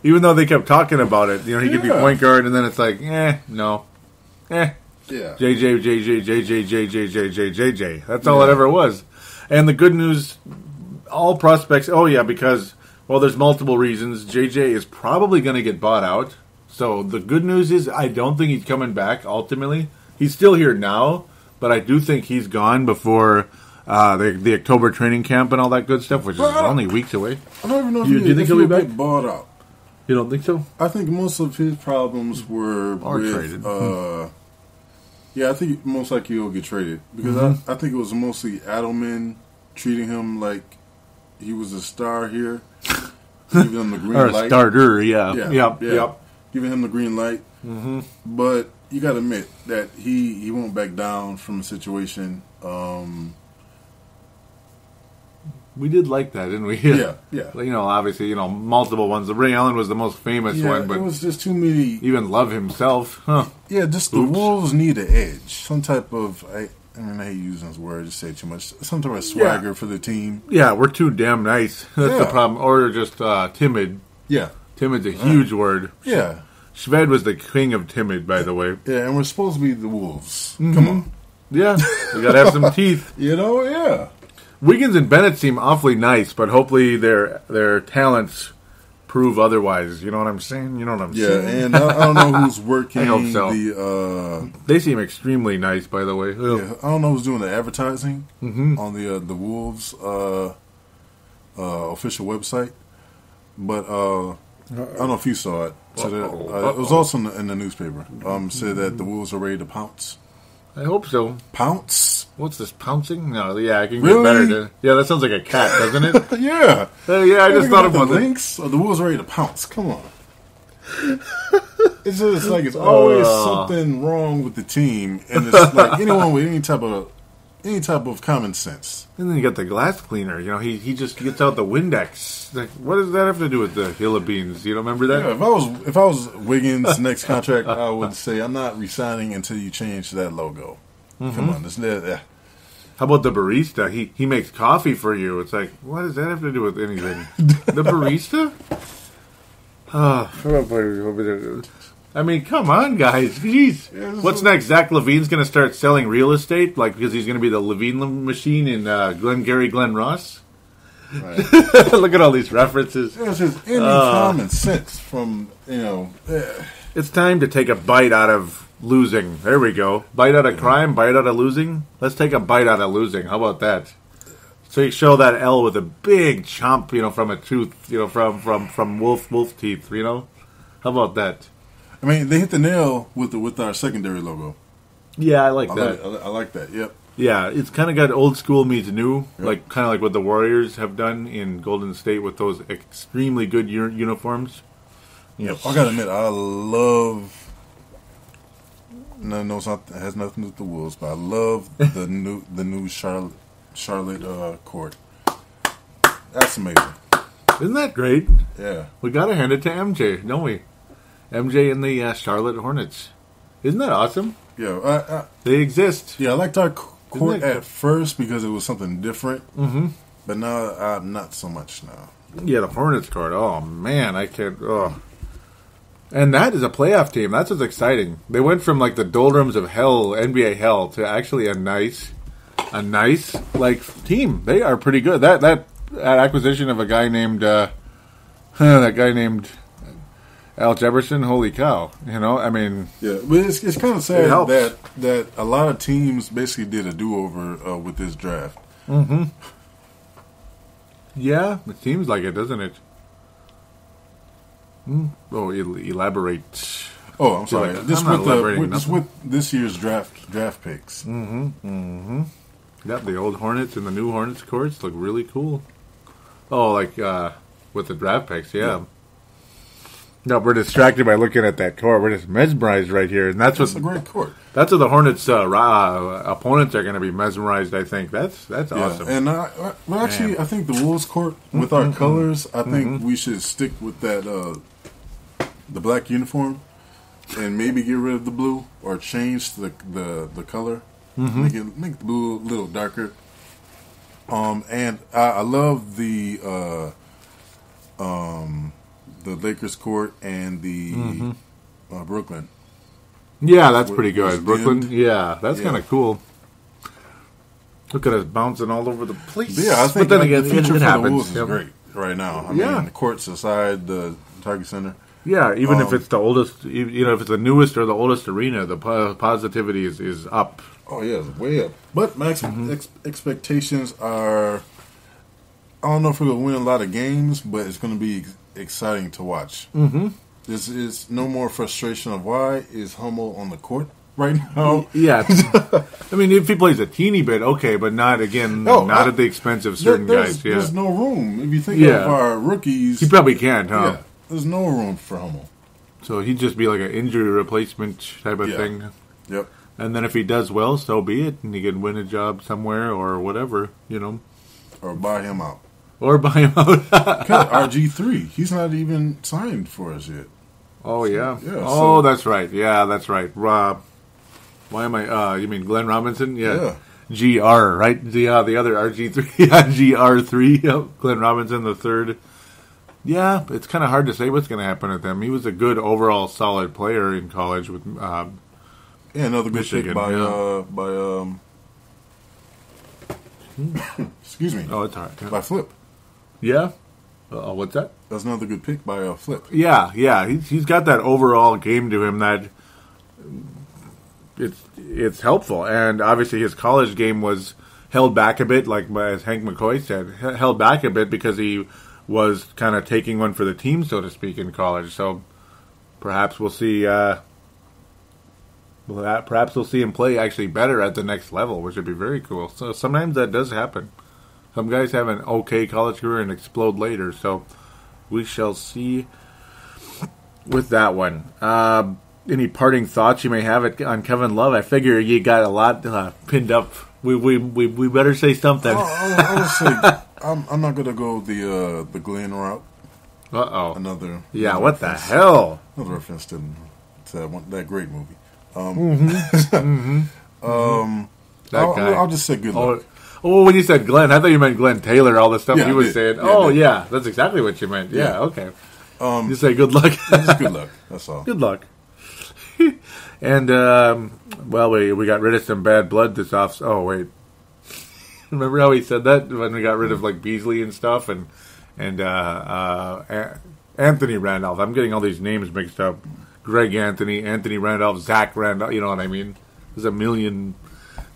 [SPEAKER 1] Even though they kept talking about it, you know, he could be point guard, and then it's like, eh, no, eh,
[SPEAKER 2] Yeah,
[SPEAKER 1] JJ, JJ, JJ, JJ, JJ, JJ. That's all it ever was. And the good news, all prospects. Oh yeah, because well, there's multiple reasons. JJ is probably going to get bought out. So the good news is, I don't think he's coming back. Ultimately, he's still here now, but I do think he's gone before. Uh, the, the October training camp and all that good stuff, which is
[SPEAKER 2] Well,
[SPEAKER 1] only weeks away.
[SPEAKER 2] I don't even know if
[SPEAKER 1] You- do you think
[SPEAKER 2] if
[SPEAKER 1] he'll be back?
[SPEAKER 2] get bought out.
[SPEAKER 1] You don't think so?
[SPEAKER 2] I think most of his problems were
[SPEAKER 1] Or
[SPEAKER 2] with,
[SPEAKER 1] traded.
[SPEAKER 2] Uh, yeah, I think most likely he'll get traded because
[SPEAKER 1] Mm-hmm.
[SPEAKER 2] I, I think it was mostly Adelman treating him like he was a star here, giving him the green
[SPEAKER 1] Or a
[SPEAKER 2] light.
[SPEAKER 1] starter? Yeah.
[SPEAKER 2] Yeah,
[SPEAKER 1] Yep.
[SPEAKER 2] yeah.
[SPEAKER 1] Yep.
[SPEAKER 2] Giving him the green light. Mm-hmm. But you got to admit that he he won't back down from a situation. Um,
[SPEAKER 1] We did like that, didn't we?
[SPEAKER 2] yeah, yeah,
[SPEAKER 1] You know, obviously, you know, multiple ones. The Ray Allen was the most famous
[SPEAKER 2] yeah.
[SPEAKER 1] one, but
[SPEAKER 2] it was just too many.
[SPEAKER 1] even Love himself, huh?
[SPEAKER 2] Yeah, just the
[SPEAKER 1] Oops.
[SPEAKER 2] Wolves need an edge, some type of. I, I mean, I hate using this word. Just say too much. Some type of swagger for the team.
[SPEAKER 1] Yeah, we're too damn nice. That's the problem. Or just uh, timid.
[SPEAKER 2] Yeah,
[SPEAKER 1] Timid's a huge word.
[SPEAKER 2] yeah,
[SPEAKER 1] Shved was the king of timid, by the way.
[SPEAKER 2] yeah. And we're supposed to be the Wolves.
[SPEAKER 1] Mm-hmm.
[SPEAKER 2] Come on,
[SPEAKER 1] Yeah, we gotta have some teeth.
[SPEAKER 2] you know, yeah.
[SPEAKER 1] Wiggins and Bennett seem awfully nice, but hopefully their their talents prove otherwise. You know what I'm saying? You know what I'm
[SPEAKER 2] Yeah,
[SPEAKER 1] saying?
[SPEAKER 2] Yeah, and I, I don't know who's working
[SPEAKER 1] I hope so.
[SPEAKER 2] the. Uh,
[SPEAKER 1] They seem extremely nice, by the way. Ugh.
[SPEAKER 2] yeah, I don't know who's doing the advertising on the uh, the Wolves uh, uh, official website, but uh, I don't know if you saw it. So that, uh, it was also in the, in the newspaper. Um, said that the Wolves are ready to pounce.
[SPEAKER 1] I hope so.
[SPEAKER 2] Pounce?
[SPEAKER 1] What's this pouncing? No, yeah, I can
[SPEAKER 2] Really?
[SPEAKER 1] get better. To, yeah, that sounds like a cat, doesn't it?
[SPEAKER 2] yeah.
[SPEAKER 1] Uh, yeah, I just thought
[SPEAKER 2] about the
[SPEAKER 1] the
[SPEAKER 2] Lynx. The Wolves are ready to pounce. Come on. It's just like it's always
[SPEAKER 1] Uh.
[SPEAKER 2] something wrong with the team, and it's like anyone with any type of any type of common sense.
[SPEAKER 1] And then you got the glass cleaner. You know, he he just gets out the Windex. Like, what does that have to do with the hill of beans? You don't remember that?
[SPEAKER 2] Yeah, if I was if I was Wiggins' next contract, I would say I'm not resigning until you change that logo.
[SPEAKER 1] Mm-hmm.
[SPEAKER 2] Come on, this, yeah.
[SPEAKER 1] How about the barista? He he makes coffee for you. It's like, what does that have to do with anything? the barista? Ah, I mean, come on, guys. Jeez.
[SPEAKER 2] Yeah,
[SPEAKER 1] What's next? Zach LaVine's going to start selling real estate, like because he's going to be the Levine machine in uh, Glengarry Glen Ross.
[SPEAKER 2] Right.
[SPEAKER 1] Look at all these references.
[SPEAKER 2] It's just any
[SPEAKER 1] Uh.
[SPEAKER 2] common sense from you know. eh,
[SPEAKER 1] It's time to take a bite out of losing. There we go. Bite out of crime, bite out of losing. Let's take a bite out of losing. How about that? So you show that L with a big chomp, you know, from a tooth, you know, from from from wolf wolf teeth, you know. How about that?
[SPEAKER 2] I mean, they hit the nail with the with our secondary logo.
[SPEAKER 1] Yeah, I like
[SPEAKER 2] I,
[SPEAKER 1] that.
[SPEAKER 2] like, I, like that. Yep.
[SPEAKER 1] Yeah, it's kind of got old school meets new, like kind of like what the Warriors have done in Golden State with those extremely good u- uniforms.
[SPEAKER 2] Yep. I gotta admit, I love. No, no, it's not, it has nothing to do with the Wolves, but I love the new the new Charlotte Charlotte uh, court. That's amazing.
[SPEAKER 1] Isn't that great?
[SPEAKER 2] Yeah.
[SPEAKER 1] We got to hand it to MJ, don't we? MJ and the uh, Charlotte Hornets. Isn't that awesome?
[SPEAKER 2] Yeah. I, I,
[SPEAKER 1] They exist.
[SPEAKER 2] yeah. I liked our court at first because it was something different. Mm-hmm. But now, uh, not so much now.
[SPEAKER 1] Yeah, the Hornets card. Oh man, I can't. Oh, and that is a playoff team. That's what's exciting. They went from like the doldrums of hell, NBA hell, to actually a nice, a nice like team. They are pretty good. That that, that acquisition of a guy named uh, that guy named Al Jefferson. Holy cow! You know, I mean,
[SPEAKER 2] Yeah, but it's, it's kind of sad that that a lot of teams basically did a do over uh, with this draft. Mm-hmm.
[SPEAKER 1] Yeah, it seems like it, doesn't it? Hmm. Oh, el- elaborate.
[SPEAKER 2] Oh, I'm sorry.
[SPEAKER 1] like,
[SPEAKER 2] just
[SPEAKER 1] I'm not
[SPEAKER 2] with the with, just with this year's draft draft picks. Mm-hmm. Mm-hmm.
[SPEAKER 1] Yep, the old Hornets and the new Hornets courts look really cool. Oh, like uh, with the draft picks, yeah. No, we're distracted by looking at that court. We're just mesmerized right here, and that's
[SPEAKER 2] It's
[SPEAKER 1] what
[SPEAKER 2] a great court.
[SPEAKER 1] that's what the Hornets' uh, uh, opponents are going to be mesmerized. I think that's that's
[SPEAKER 2] Yeah,
[SPEAKER 1] awesome.
[SPEAKER 2] and I, well, actually,
[SPEAKER 1] Damn.
[SPEAKER 2] I think the Wolves court with our colors. I think we should stick with that uh, the black uniform, and maybe get rid of the blue or change the the the color, make it make the blue a little darker. Um, and I, I love the uh, um, the Lakers court and the uh, Brooklyn.
[SPEAKER 1] yeah, that's
[SPEAKER 2] was-
[SPEAKER 1] pretty good. Brooklyn,
[SPEAKER 2] dimmed.
[SPEAKER 1] yeah, that's
[SPEAKER 2] Yeah.
[SPEAKER 1] kind of cool. Look at us bouncing all over the place.
[SPEAKER 2] But yeah, I think
[SPEAKER 1] but then
[SPEAKER 2] like,
[SPEAKER 1] again,
[SPEAKER 2] the
[SPEAKER 1] it,
[SPEAKER 2] future
[SPEAKER 1] it
[SPEAKER 2] for the
[SPEAKER 1] happens.
[SPEAKER 2] Wolves is great right now. I
[SPEAKER 1] Yeah.
[SPEAKER 2] mean, the courts aside, the Target Center.
[SPEAKER 1] Yeah, even if
[SPEAKER 2] Um,
[SPEAKER 1] it's the oldest, you you know, if it's the newest or the oldest arena, the positivity is, is up.
[SPEAKER 2] Oh yeah, it's way up. But my
[SPEAKER 1] Mm-hmm.
[SPEAKER 2] ex- expectations are. I don't know if we're gonna win a lot of games, but it's gonna be ex- exciting to watch. Mm-hmm. This is no more frustration of why is Hummel on the court right now.
[SPEAKER 1] Yeah, I mean, if he plays a teeny bit, okay, but not again,
[SPEAKER 2] No,
[SPEAKER 1] not
[SPEAKER 2] I-
[SPEAKER 1] at the expense of
[SPEAKER 2] There-
[SPEAKER 1] certain
[SPEAKER 2] there's,
[SPEAKER 1] guys. Yeah,
[SPEAKER 2] there's no room if you think
[SPEAKER 1] Yeah.
[SPEAKER 2] of our rookies.
[SPEAKER 1] he probably can't, huh?
[SPEAKER 2] yeah, there's no room for Hummel.
[SPEAKER 1] So he'd just be like an injury replacement type of
[SPEAKER 2] Yeah.
[SPEAKER 1] thing.
[SPEAKER 2] Yep.
[SPEAKER 1] And then if he does well, so be it, and he can win a job somewhere or whatever, you know,
[SPEAKER 2] Or buy him out.
[SPEAKER 1] Or buy him out.
[SPEAKER 2] RG three. He's not even signed for us yet.
[SPEAKER 1] oh yeah,
[SPEAKER 2] Yeah,
[SPEAKER 1] oh
[SPEAKER 2] so-
[SPEAKER 1] that's right, yeah, that's right. Rob, why am I? Uh, you mean Glenn Robinson? Yeah. GR, right? Yeah, the other RG3, yeah, GR3, yep. Glenn Robinson the third. Yeah, it's kind of hard to say what's going to happen with them. He was a good overall solid player in college with um,
[SPEAKER 2] Yeah, another good
[SPEAKER 1] Michigan,
[SPEAKER 2] pick by
[SPEAKER 1] yeah.
[SPEAKER 2] uh by um. excuse me.
[SPEAKER 1] oh, it's hard.
[SPEAKER 2] By Flip.
[SPEAKER 1] Yeah. Uh, what's that?
[SPEAKER 2] That's another good pick by uh, Flip.
[SPEAKER 1] Yeah, yeah, he's, he's got that overall game to him that it's it's helpful, and obviously his college game was held back a bit, like as Hank McCoy said, held back a bit because he was kind of taking one for the team, so to speak, in college. So perhaps we'll see. Uh, perhaps we'll see him play actually better at the next level, which would be very cool. So sometimes that does happen. Some guys have an okay college career and explode later. So we shall see with that one. Um, any parting thoughts you may have it on Kevin Love? I figure you got a lot uh, pinned up. We, we we we better say something.
[SPEAKER 2] Oh, I, I would say I'm, I'm not gonna go the uh, the Glenn route.
[SPEAKER 1] Uh oh.
[SPEAKER 2] Another
[SPEAKER 1] Yeah.
[SPEAKER 2] another
[SPEAKER 1] What the hell?
[SPEAKER 2] Another reference to, to that, one, that great movie. Um,
[SPEAKER 1] Mm-hmm.
[SPEAKER 2] um,
[SPEAKER 1] That
[SPEAKER 2] I'll,
[SPEAKER 1] guy.
[SPEAKER 2] I'll just say good luck.
[SPEAKER 1] Oh, when you said Glenn, I thought you meant Glen Taylor. All the stuff
[SPEAKER 2] Yeah,
[SPEAKER 1] he was
[SPEAKER 2] did.
[SPEAKER 1] saying.
[SPEAKER 2] Yeah,
[SPEAKER 1] oh yeah, that's exactly what you meant. Yeah.
[SPEAKER 2] Yeah.
[SPEAKER 1] Okay.
[SPEAKER 2] Um,
[SPEAKER 1] You say good luck.
[SPEAKER 2] just good luck. That's all.
[SPEAKER 1] good luck. and um, well, we we got rid of some bad blood this off. Oh wait, remember how he said that when we got rid of like Beasley and stuff, and and uh, uh, Anthony Randolph. I'm getting all these names mixed up. Greg Anthony, Anthony Randolph, Zach Randolph. You know what I mean? There's a million.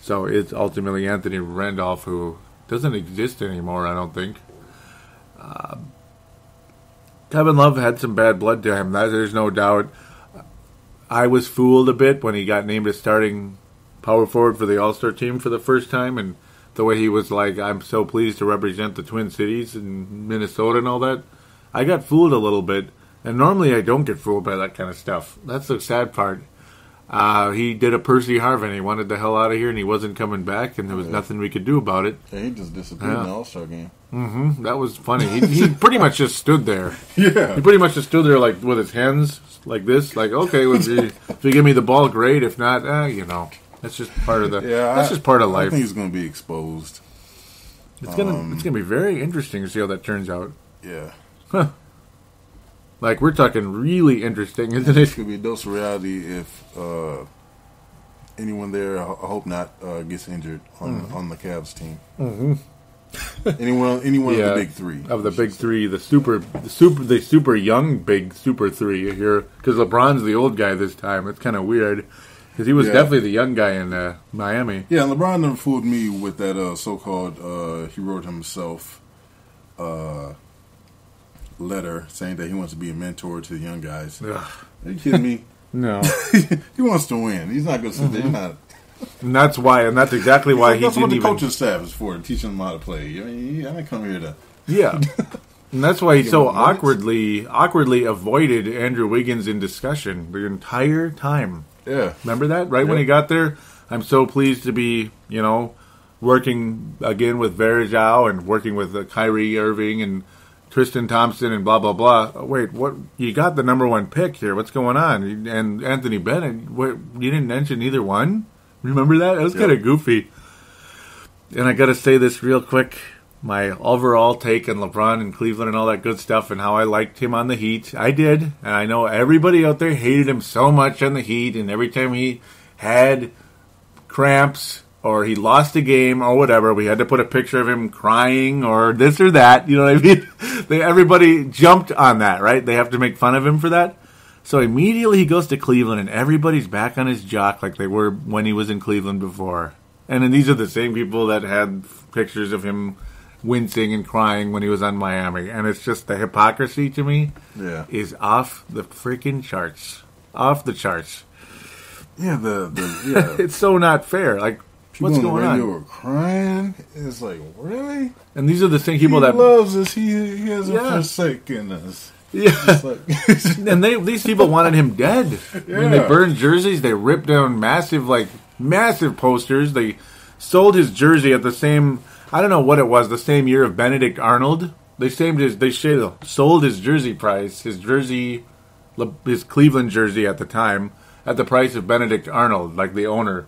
[SPEAKER 1] So it's ultimately Anthony Randolph who doesn't exist anymore. I don't think. Um, Kevin Love had some bad blood to him. That there's no doubt. I was fooled a bit when he got named as starting power forward for the All Star team for the first time, and the way he was like, "I'm so pleased to represent the Twin Cities and Minnesota and all that." I got fooled a little bit, and normally I don't get fooled by that kind of stuff. That's the sad part. Uh, he did a Percy Harvin. He wanted the hell out of here, and he wasn't coming back, and there was
[SPEAKER 2] Yeah.
[SPEAKER 1] nothing we could do about it.
[SPEAKER 2] Yeah, he just disappeared in the All Star game.
[SPEAKER 1] hmm That was funny. He, he pretty much just stood there.
[SPEAKER 2] Yeah,
[SPEAKER 1] He pretty much just stood there like with his hands like this, like okay, if you, if you give me the ball, great. If not, eh, you know, that's just part of the.
[SPEAKER 2] yeah.
[SPEAKER 1] that's
[SPEAKER 2] I-
[SPEAKER 1] just part of life.
[SPEAKER 2] I think he's going to be exposed.
[SPEAKER 1] It's gonna
[SPEAKER 2] um,
[SPEAKER 1] it's gonna be very interesting to see how that turns out.
[SPEAKER 2] Yeah,
[SPEAKER 1] Like we're talking really interesting, isn't
[SPEAKER 2] it's
[SPEAKER 1] it?
[SPEAKER 2] going to be a dose of reality if uh, anyone there, I hope not, uh, gets injured on
[SPEAKER 1] Mm-hmm.
[SPEAKER 2] on the Cavs team. anyone, anyone
[SPEAKER 1] Yeah,
[SPEAKER 2] of the big three
[SPEAKER 1] Of the big three, the super, the super, the super young big super three here, because LeBron's the old guy this time. It's kind of weird because he was
[SPEAKER 2] Yeah.
[SPEAKER 1] definitely the young guy in uh, Miami.
[SPEAKER 2] Yeah, and LeBron never fooled me with that uh, so-called uh, he wrote himself uh, letter saying that he wants to be a mentor to the young guys.
[SPEAKER 1] Ugh,
[SPEAKER 2] Are you kidding me?
[SPEAKER 1] no,
[SPEAKER 2] he wants to win. He's not going to sit there. Not.
[SPEAKER 1] and that's why, and that's exactly why he
[SPEAKER 2] That's what
[SPEAKER 1] didn't
[SPEAKER 2] the
[SPEAKER 1] even.
[SPEAKER 2] coaching staff is for, teaching them how to play. I mean, I didn't come here to.
[SPEAKER 1] Yeah. And that's why he so awkwardly awkwardly avoided Andrew Wiggins in discussion the entire time.
[SPEAKER 2] Yeah.
[SPEAKER 1] Remember that? Right when he got there, I'm so pleased to be, you know, working again with Varejao and working with uh, Kyrie Irving and Tristan Thompson and blah blah blah. Oh, wait, what? You got the number one pick here. What's going on? And Anthony Bennett. What, you didn't mention either one. Remember that? That was kind of goofy. And I got to say this real quick. My overall take on LeBron and Cleveland and all that good stuff and how I liked him on the Heat. I did. And I know everybody out there hated him so much on the Heat. And every time he had cramps or he lost a game or whatever, we had to put a picture of him crying or this or that. You know what I mean? They, everybody jumped on that, right? They have to make fun of him for that. So immediately he goes to Cleveland and everybody's back on his jock like they were when he was in Cleveland before. And then these are the same people that had pictures of him wincing and crying when he was on Miami. And it's just the hypocrisy to me
[SPEAKER 2] Yeah.
[SPEAKER 1] is off the freaking charts. Off the charts.
[SPEAKER 2] Yeah, the, the yeah.
[SPEAKER 1] It's so not fair. Like,
[SPEAKER 2] People
[SPEAKER 1] what's going on?
[SPEAKER 2] were crying. It's like, really?
[SPEAKER 1] And these are the same people
[SPEAKER 2] he
[SPEAKER 1] that
[SPEAKER 2] loves us. He, he hasn't
[SPEAKER 1] Yeah.
[SPEAKER 2] forsaken us.
[SPEAKER 1] yeah.
[SPEAKER 2] Like,
[SPEAKER 1] and they these people wanted him dead. I mean, they burned jerseys. They ripped down massive, like massive posters. They sold his jersey at the same. I don't know what it was. The same year of Benedict Arnold. They saved his. They sold his jersey price. His jersey, his Cleveland jersey at the time, at the price of Benedict Arnold, like the owner.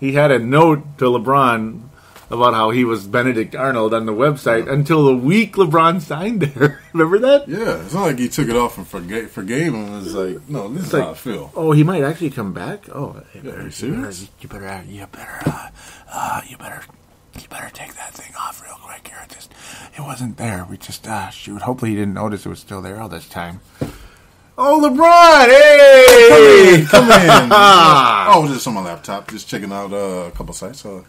[SPEAKER 1] He had a note to LeBron about how he was Benedict Arnold on the website until the week LeBron signed there. Remember that?
[SPEAKER 2] yeah, it's not like he took it off and forgave, forgave him. It's like, no, this is
[SPEAKER 1] like-
[SPEAKER 2] how I feel.
[SPEAKER 1] Oh, he might actually come back. Oh,
[SPEAKER 2] Yeah,
[SPEAKER 1] better,
[SPEAKER 2] are you serious?
[SPEAKER 1] better, you better, you better, uh, uh, you better, you better take that thing off real quick here. It just, it wasn't there. We just, uh, shoot. Hopefully, he didn't notice it was still there all this time. Oh, LeBron! Hey,
[SPEAKER 2] Come in. oh, just on my laptop, just checking out uh, a couple sites. Uh,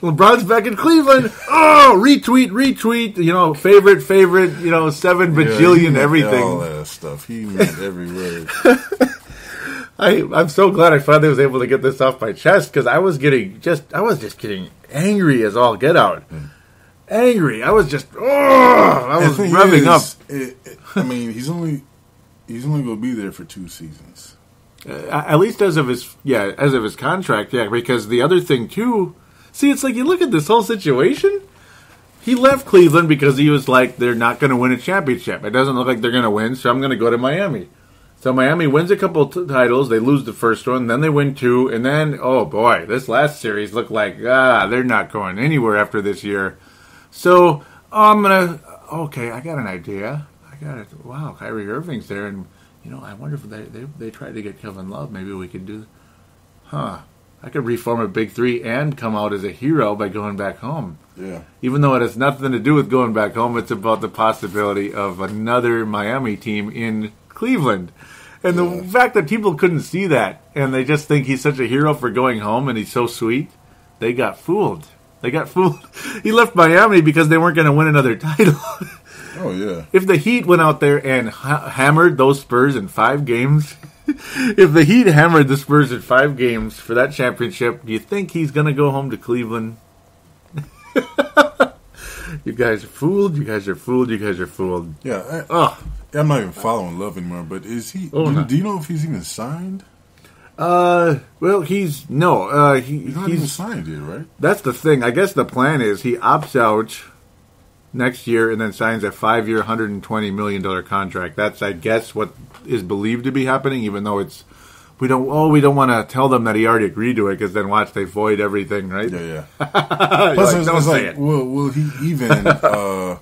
[SPEAKER 1] LeBron's back in Cleveland. Oh, retweet, retweet. You know, favorite, favorite. You know, seven bajillion everything.
[SPEAKER 2] All that stuff. He meant every word.
[SPEAKER 1] I, I'm so glad I finally was able to get this off my chest because I was getting just I was just getting angry as all get out. Angry. I was just oh I was revving up.
[SPEAKER 2] It, it, I mean, he's only he's only going to be there for two seasons.
[SPEAKER 1] Uh, at least as of his yeah as of his contract yeah because the other thing too see it's like you look at this whole situation. He left cleveland because he was like they're not going to win a championship. It doesn't look like they're going to win so i'm going to go to miami. So miami wins a couple t- titles they lose the first one then they win two and then oh boy this last series looked like ah they're not going anywhere after this year. So i'm going to okay i got an idea i got wow kyrie irving's there and you know, I wonder if they, they they tried to get Kevin Love. Maybe we could do, huh? I could reform a big three and come out as a hero by going back home.
[SPEAKER 2] Yeah.
[SPEAKER 1] Even though it has nothing to do with going back home, it's about the possibility of another Miami team in Cleveland. And the fact that people couldn't see that and they just think he's such a hero for going home and he's so sweet, they got fooled. They got fooled. He left Miami because they weren't going to win another title.
[SPEAKER 2] Oh yeah.
[SPEAKER 1] if the Heat went out there and ha- hammered those Spurs in five games, if the Heat hammered the Spurs in five games for that championship, do you think he's going to go home to Cleveland? you guys are fooled. You guys are fooled. You guys are fooled.
[SPEAKER 2] Yeah. I, I'm not even following Love anymore. But is he?
[SPEAKER 1] Oh,
[SPEAKER 2] do,
[SPEAKER 1] no.
[SPEAKER 2] do you know if he's even signed?
[SPEAKER 1] uh, well, he's no. Uh, he,
[SPEAKER 2] He's not even signed yet, right?
[SPEAKER 1] that's the thing. I guess the plan is he opts out next year and then signs a five-year, hundred and twenty million dollar contract. That's, I guess, what is believed to be happening. Even though it's we don't. Oh, we don't want to tell them that he already agreed to it because then watch they void everything, right?
[SPEAKER 2] Yeah, yeah.
[SPEAKER 1] You're
[SPEAKER 2] Plus,
[SPEAKER 1] like,
[SPEAKER 2] it's,
[SPEAKER 1] don't
[SPEAKER 2] it's
[SPEAKER 1] say
[SPEAKER 2] like,
[SPEAKER 1] it.
[SPEAKER 2] will will he even uh,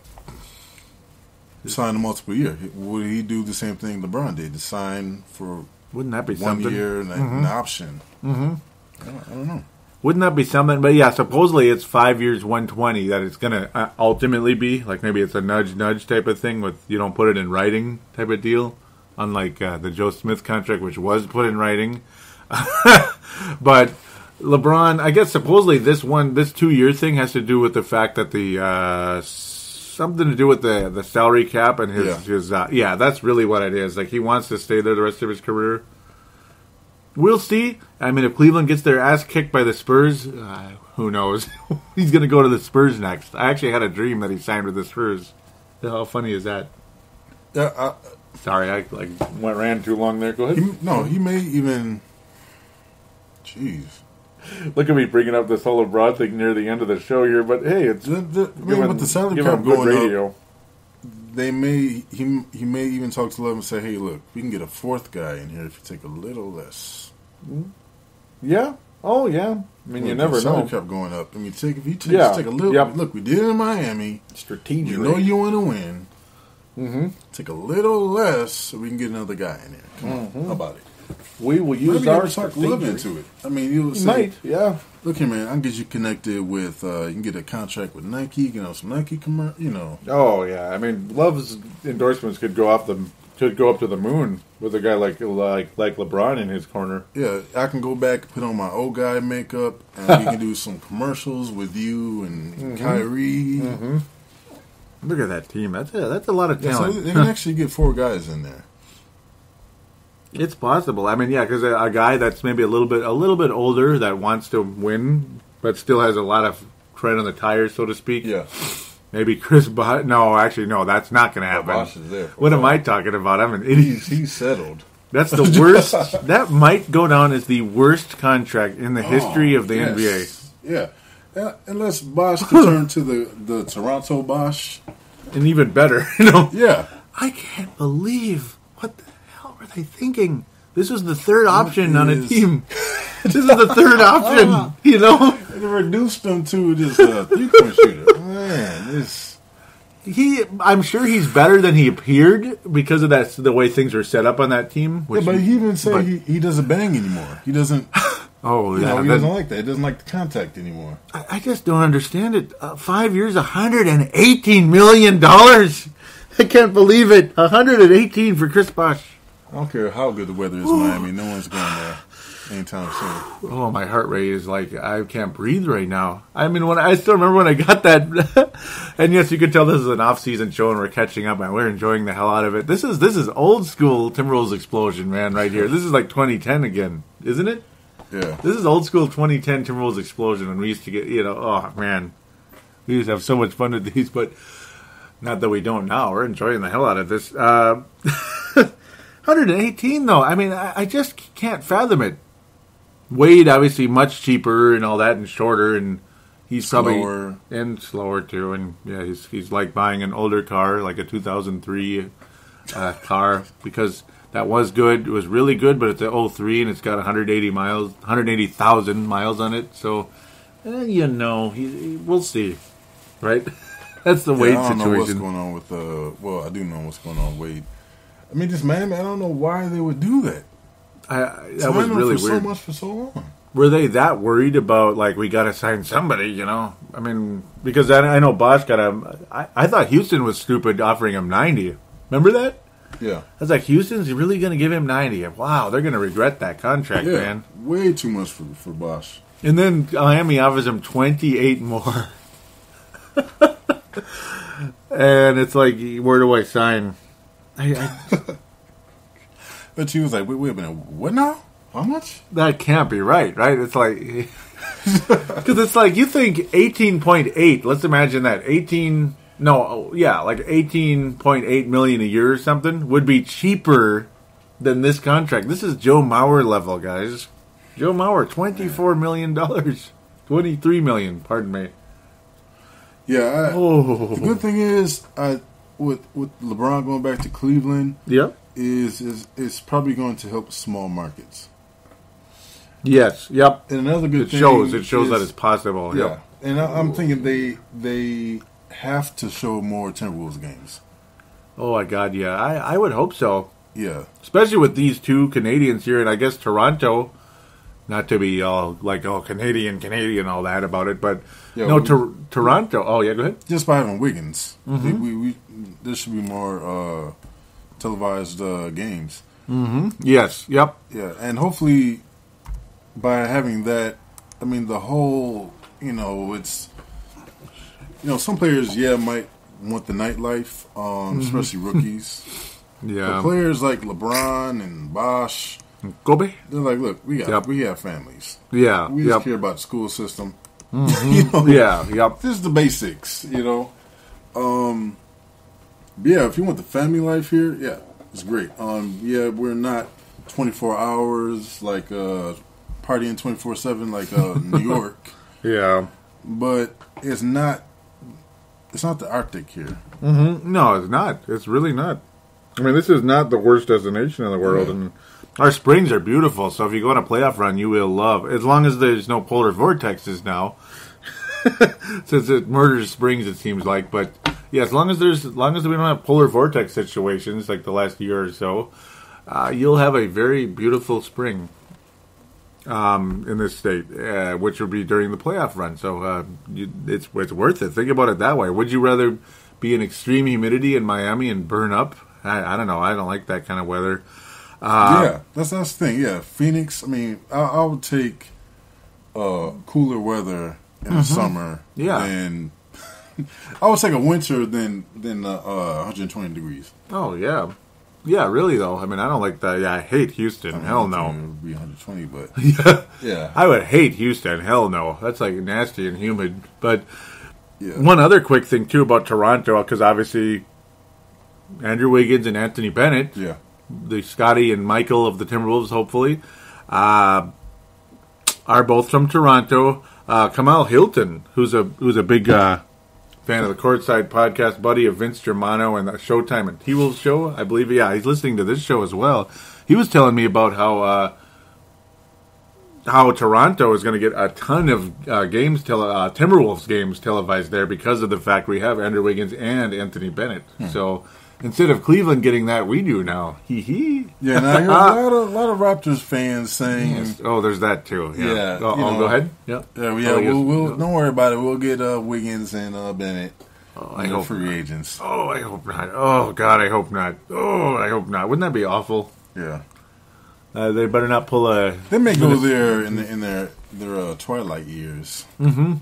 [SPEAKER 2] sign a multiple year? Would he do the same thing LeBron did to sign for
[SPEAKER 1] Wouldn't that be
[SPEAKER 2] one
[SPEAKER 1] something?
[SPEAKER 2] year and a- an option? Mm-hmm. I, don't, I don't know.
[SPEAKER 1] Wouldn't that be something? But yeah, supposedly it's five years, one twenty. That it's gonna uh, ultimately be like maybe it's a nudge, nudge type of thing with you don't put it in writing type of deal. Unlike uh, the Joe Smith contract, which was put in writing, but LeBron, I guess supposedly this one, this two year thing has to do with the fact that the uh, something to do with the the salary cap and his
[SPEAKER 2] Yeah.
[SPEAKER 1] his uh, yeah, that's really what it is. Like he wants to stay there the rest of his career. We'll see. I mean, if Cleveland gets their ass kicked by the Spurs, uh, who knows? He's going to go to the Spurs next. I actually had a dream that he signed with the Spurs. How funny is that?
[SPEAKER 2] Yeah, I,
[SPEAKER 1] Sorry, I like went ran too long there. Go ahead.
[SPEAKER 2] he, no, he may even. Jeez.
[SPEAKER 1] Look at me bringing up this whole abroad thing near the end of the show here, but hey, it's
[SPEAKER 2] The, the, I mean,
[SPEAKER 1] giving-
[SPEAKER 2] with the salary cap
[SPEAKER 1] him good
[SPEAKER 2] up,
[SPEAKER 1] radio.
[SPEAKER 2] They may he he may even talk to Love and say, "Hey, look, we can get a fourth guy in here if you take a little less."
[SPEAKER 1] Yeah. Oh yeah. I mean, you never know.
[SPEAKER 2] cap going up. I mean, take if you take,
[SPEAKER 1] Yeah.
[SPEAKER 2] take a little.
[SPEAKER 1] Yep.
[SPEAKER 2] Look, we did it in Miami.
[SPEAKER 1] Strategically.
[SPEAKER 2] You know you want to win.
[SPEAKER 1] mm-hmm.
[SPEAKER 2] Take a little less so we can get another guy in there. Come on, how about it?
[SPEAKER 1] We will use
[SPEAKER 2] Maybe
[SPEAKER 1] our
[SPEAKER 2] never talk Love
[SPEAKER 1] strategy.
[SPEAKER 2] into it. I mean, you
[SPEAKER 1] We
[SPEAKER 2] say,
[SPEAKER 1] Might. Yeah.
[SPEAKER 2] "Look here, man, I can get you connected with. Uh, you can get a contract with Nike. You can have some Nike commercial. You know,
[SPEAKER 1] Oh yeah. I mean, Love's endorsements could go off the could go up to the moon with a guy like like like LeBron in his corner.
[SPEAKER 2] Yeah, I can go back, and put on my old guy makeup, and we can do some commercials with you and
[SPEAKER 1] Mm-hmm.
[SPEAKER 2] Kyrie.
[SPEAKER 1] Look at that team. That's a, that's a lot of
[SPEAKER 2] Yeah, so
[SPEAKER 1] talent.
[SPEAKER 2] they can actually get four guys in there.
[SPEAKER 1] It's possible. I mean, yeah, because a, a guy that's maybe a little bit a little bit older that wants to win, but still has a lot of tread on the tires, so to speak.
[SPEAKER 2] Yeah,
[SPEAKER 1] Maybe Chris Bosh. No, actually, no, that's not going to happen.
[SPEAKER 2] Bosh is there.
[SPEAKER 1] What am. I talking about? I'm an
[SPEAKER 2] He's,
[SPEAKER 1] idiot.
[SPEAKER 2] he's settled.
[SPEAKER 1] That's the worst. that might go down as the worst contract in the history
[SPEAKER 2] Oh,
[SPEAKER 1] of the
[SPEAKER 2] yes.
[SPEAKER 1] NBA,
[SPEAKER 2] Yeah. Uh, unless Bosh can turn to the, the Toronto Bosh.
[SPEAKER 1] and even better. You know,
[SPEAKER 2] Yeah.
[SPEAKER 1] I can't believe they thinking. This was the third option on a team. this is the third option. You know.
[SPEAKER 2] They reduced him to just a three point shooter. Man, this.
[SPEAKER 1] He, I'm sure he's better than he appeared because of that the way things are set up on that team.
[SPEAKER 2] Yeah, but he even said
[SPEAKER 1] but-
[SPEAKER 2] he, he doesn't bang anymore. He doesn't.
[SPEAKER 1] oh
[SPEAKER 2] You
[SPEAKER 1] yeah,
[SPEAKER 2] know, he
[SPEAKER 1] that-
[SPEAKER 2] doesn't like that. He doesn't like the contact anymore.
[SPEAKER 1] I, I just don't understand it. Uh, five years, 118 million dollars. I can't believe it. 118 for Chris Bosh.
[SPEAKER 2] I don't care how good the weather is in Miami. No one's going there anytime soon.
[SPEAKER 1] Oh, my heart rate is like I can't breathe right now. I mean, when I still remember when I got that, and yes, you can tell this is an off-season show and we're catching up and we're enjoying the hell out of it. This is this is old school Timberwolves explosion, man, right here. This is like 2010 again, isn't it?
[SPEAKER 2] Yeah.
[SPEAKER 1] This is old school 2010 Timberwolves explosion when we used to get, you know, oh man, we used to have so much fun with these, but not that we don't now. We're enjoying the hell out of this. Uh, 118 though. I mean, I, I just can't fathom it. Wade obviously much cheaper and all that, and shorter, and he's
[SPEAKER 2] Slower.
[SPEAKER 1] probably and slower too. And yeah, he's he's like buying an older car, like a 2003 uh, car, because that was good. It was really good, but it's a 03 and it's got 180 miles, 180,000 miles on it. So, eh, you know, he, he- we'll see, right? That's the Wade
[SPEAKER 2] Yeah, I don't know what's going on with. Uh, well, I do know what's going on with Wade. I mean, this man, I don't know why they would do that.
[SPEAKER 1] I, I- that
[SPEAKER 2] Sign
[SPEAKER 1] was really
[SPEAKER 2] for
[SPEAKER 1] weird.
[SPEAKER 2] so much for so long.
[SPEAKER 1] Were they that worried about like we got to sign somebody? You know, I mean, because I, I know Bosh got him. I thought Houston was stupid offering him 90. Remember that?
[SPEAKER 2] Yeah,
[SPEAKER 1] I was like, Houston's really going to give him 90. Wow, they're going to regret that contract,
[SPEAKER 2] yeah,
[SPEAKER 1] man.
[SPEAKER 2] way too much for for Bosh.
[SPEAKER 1] And then Miami offers him 28 more. and it's like, where do I sign? I, I,
[SPEAKER 2] But she was like, wait, wait a minute, what now? How much?
[SPEAKER 1] that can't be right, right? It's like, because it's like, you think 18.8, let's imagine that. 18, no, yeah, like 18.8 million a year or something would be cheaper than this contract. This is Joe Mauer level, guys. Joe Mauer, $24 million. 23 million, pardon me.
[SPEAKER 2] Yeah, I,
[SPEAKER 1] Oh.
[SPEAKER 2] the good thing is, I with with LeBron going back to Cleveland
[SPEAKER 1] Yep.
[SPEAKER 2] is is it's probably going to help small markets.
[SPEAKER 1] Yes. Yep.
[SPEAKER 2] And another good
[SPEAKER 1] It
[SPEAKER 2] thing
[SPEAKER 1] shows. It shows
[SPEAKER 2] is-
[SPEAKER 1] that it's possible.
[SPEAKER 2] yeah.
[SPEAKER 1] Yep.
[SPEAKER 2] And I, I'm thinking they they have to show more Timberwolves games.
[SPEAKER 1] Oh my God. Yeah. I I would hope so.
[SPEAKER 2] Yeah,
[SPEAKER 1] Especially with these two Canadians here, and I guess Toronto. Not to be all like all Canadian, Canadian, all that about it, but No,
[SPEAKER 2] we-
[SPEAKER 1] Tor- Toronto. Oh yeah, go ahead.
[SPEAKER 2] just by having Wiggins,
[SPEAKER 1] Mm-hmm.
[SPEAKER 2] we, we, we there should be more uh, televised uh, games.
[SPEAKER 1] Yes. Yep.
[SPEAKER 2] Yeah, and hopefully by having that, I mean the whole, you know, it's you know some players, yeah, might want the nightlife, um, especially rookies.
[SPEAKER 1] yeah, But
[SPEAKER 2] players like LeBron and Bosh,
[SPEAKER 1] Kobe.
[SPEAKER 2] they're like, look, we got
[SPEAKER 1] Yep.
[SPEAKER 2] we have families.
[SPEAKER 1] Yeah.
[SPEAKER 2] We just
[SPEAKER 1] Yep.
[SPEAKER 2] care about the school system. you know,
[SPEAKER 1] Yeah. Yep.
[SPEAKER 2] this is the basics, you know. Um, yeah, if you want the family life here, yeah, it's great. Um, yeah, we're not twenty four hours like uh, partying twenty four seven like uh, New York,
[SPEAKER 1] Yeah.
[SPEAKER 2] but it's not. It's not the Arctic here.
[SPEAKER 1] Mm-hmm. No, it's not. It's really not. I mean, this is not the worst destination in the world,
[SPEAKER 2] Yeah.
[SPEAKER 1] and our springs are beautiful. So if you go on a playoff run, you will love. As long as there's no polar vortexes now, since it murders springs, it seems like. But yeah, as long as there's, as long as we don't have polar vortex situations like the last year or so, uh, you'll have a very beautiful spring. Um, in this state, uh, which would be during the playoff run, so uh, you, it's it's worth it. Think about it that way. Would you rather be in extreme humidity in Miami and burn up? I, I don't know. I don't like that kind of weather. Uh,
[SPEAKER 2] yeah, that's that's the thing. Yeah, Phoenix. I mean, I, I would take uh, cooler weather in the summer.
[SPEAKER 1] Mm-hmm. Yeah.
[SPEAKER 2] than I would take a winter than than uh, uh, 120 degrees.
[SPEAKER 1] Oh yeah, yeah. Really though. I mean, I don't like that. Yeah, I hate Houston.
[SPEAKER 2] I mean,
[SPEAKER 1] Hell
[SPEAKER 2] It
[SPEAKER 1] no.
[SPEAKER 2] would be 120, but
[SPEAKER 1] yeah,
[SPEAKER 2] yeah,
[SPEAKER 1] I would hate Houston. Hell no. That's like nasty and humid. But
[SPEAKER 2] yeah.
[SPEAKER 1] one other quick thing too about Toronto, because obviously Andrew Wiggins and Anthony Bennett
[SPEAKER 2] yeah.
[SPEAKER 1] The Scotty and Michael of the Timberwolves, hopefully, uh, are both from Toronto. Uh, Kamal Hilton, who's a who's a big uh, fan of the Courtside podcast, buddy of Vince Germano and the Showtime and T Wolves show, I believe. Yeah, he's listening to this show as well. He was telling me about how uh, how Toronto is going to get a ton of uh, games, tele- uh, Timberwolves games televised there because of the fact we have Andrew Wiggins and Anthony Bennett. So instead of Cleveland getting that, we do now. Hee hee.
[SPEAKER 2] Yeah, and I hear a lot of, lot of Raptors fans saying,
[SPEAKER 1] Yes. Oh, there's that too. Yeah.
[SPEAKER 2] Yeah,
[SPEAKER 1] Oh,
[SPEAKER 2] you
[SPEAKER 1] oh,
[SPEAKER 2] know.
[SPEAKER 1] go ahead. Yep.
[SPEAKER 2] "Yeah, yeah,
[SPEAKER 1] Oh,
[SPEAKER 2] we'll, we'll, don't worry about it. We'll get uh, Wiggins and uh, Bennett.
[SPEAKER 1] Oh, I hope
[SPEAKER 2] free
[SPEAKER 1] not.
[SPEAKER 2] agents.
[SPEAKER 1] Oh, I hope not. Oh God, I hope not. Oh, I hope not. Wouldn't that be awful?
[SPEAKER 2] Yeah,
[SPEAKER 1] Uh, they better not pull a.
[SPEAKER 2] they may go there in the, in their their uh, twilight years,
[SPEAKER 1] Mm-hmm.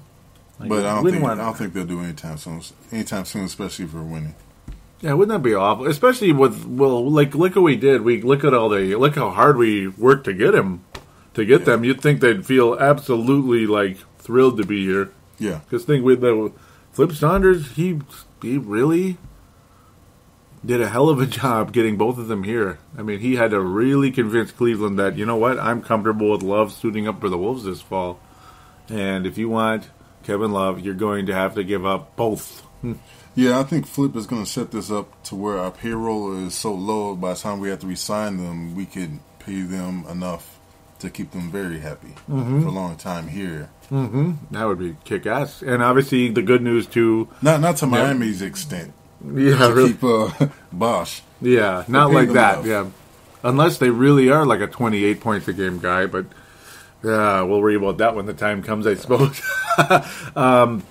[SPEAKER 2] but I don't think I don't think they'll do anytime soon. Anytime soon, especially if we're winning.
[SPEAKER 1] Yeah, wouldn't that be awful? Especially with well, like look what we did. We look at all the look how hard we worked to get him, to get
[SPEAKER 2] Yeah.
[SPEAKER 1] them. You'd think they'd feel absolutely like thrilled to be here.
[SPEAKER 2] Yeah,
[SPEAKER 1] Because think with the Flip Saunders, he he really did a hell of a job getting both of them here. I mean, he had to really convince Cleveland that you know what, I'm comfortable with Love suiting up for the Wolves this fall, and if you want Kevin Love, you're going to have to give up both.
[SPEAKER 2] yeah. I think Flip is going to set this up to where our payroll is so low. By the time we have to resign them, we could pay them enough to keep them very happy for a long time here.
[SPEAKER 1] Mm-hmm. That would be kick ass. And obviously, the good news too.
[SPEAKER 2] Not not to Miami's extent.
[SPEAKER 1] Yeah,
[SPEAKER 2] To
[SPEAKER 1] really,
[SPEAKER 2] keep uh, Bosh.
[SPEAKER 1] yeah, not like that.
[SPEAKER 2] enough.
[SPEAKER 1] Yeah, unless they really are like a 28 points a game guy, but. Yeah, we'll worry about that when the time comes, I suppose. um,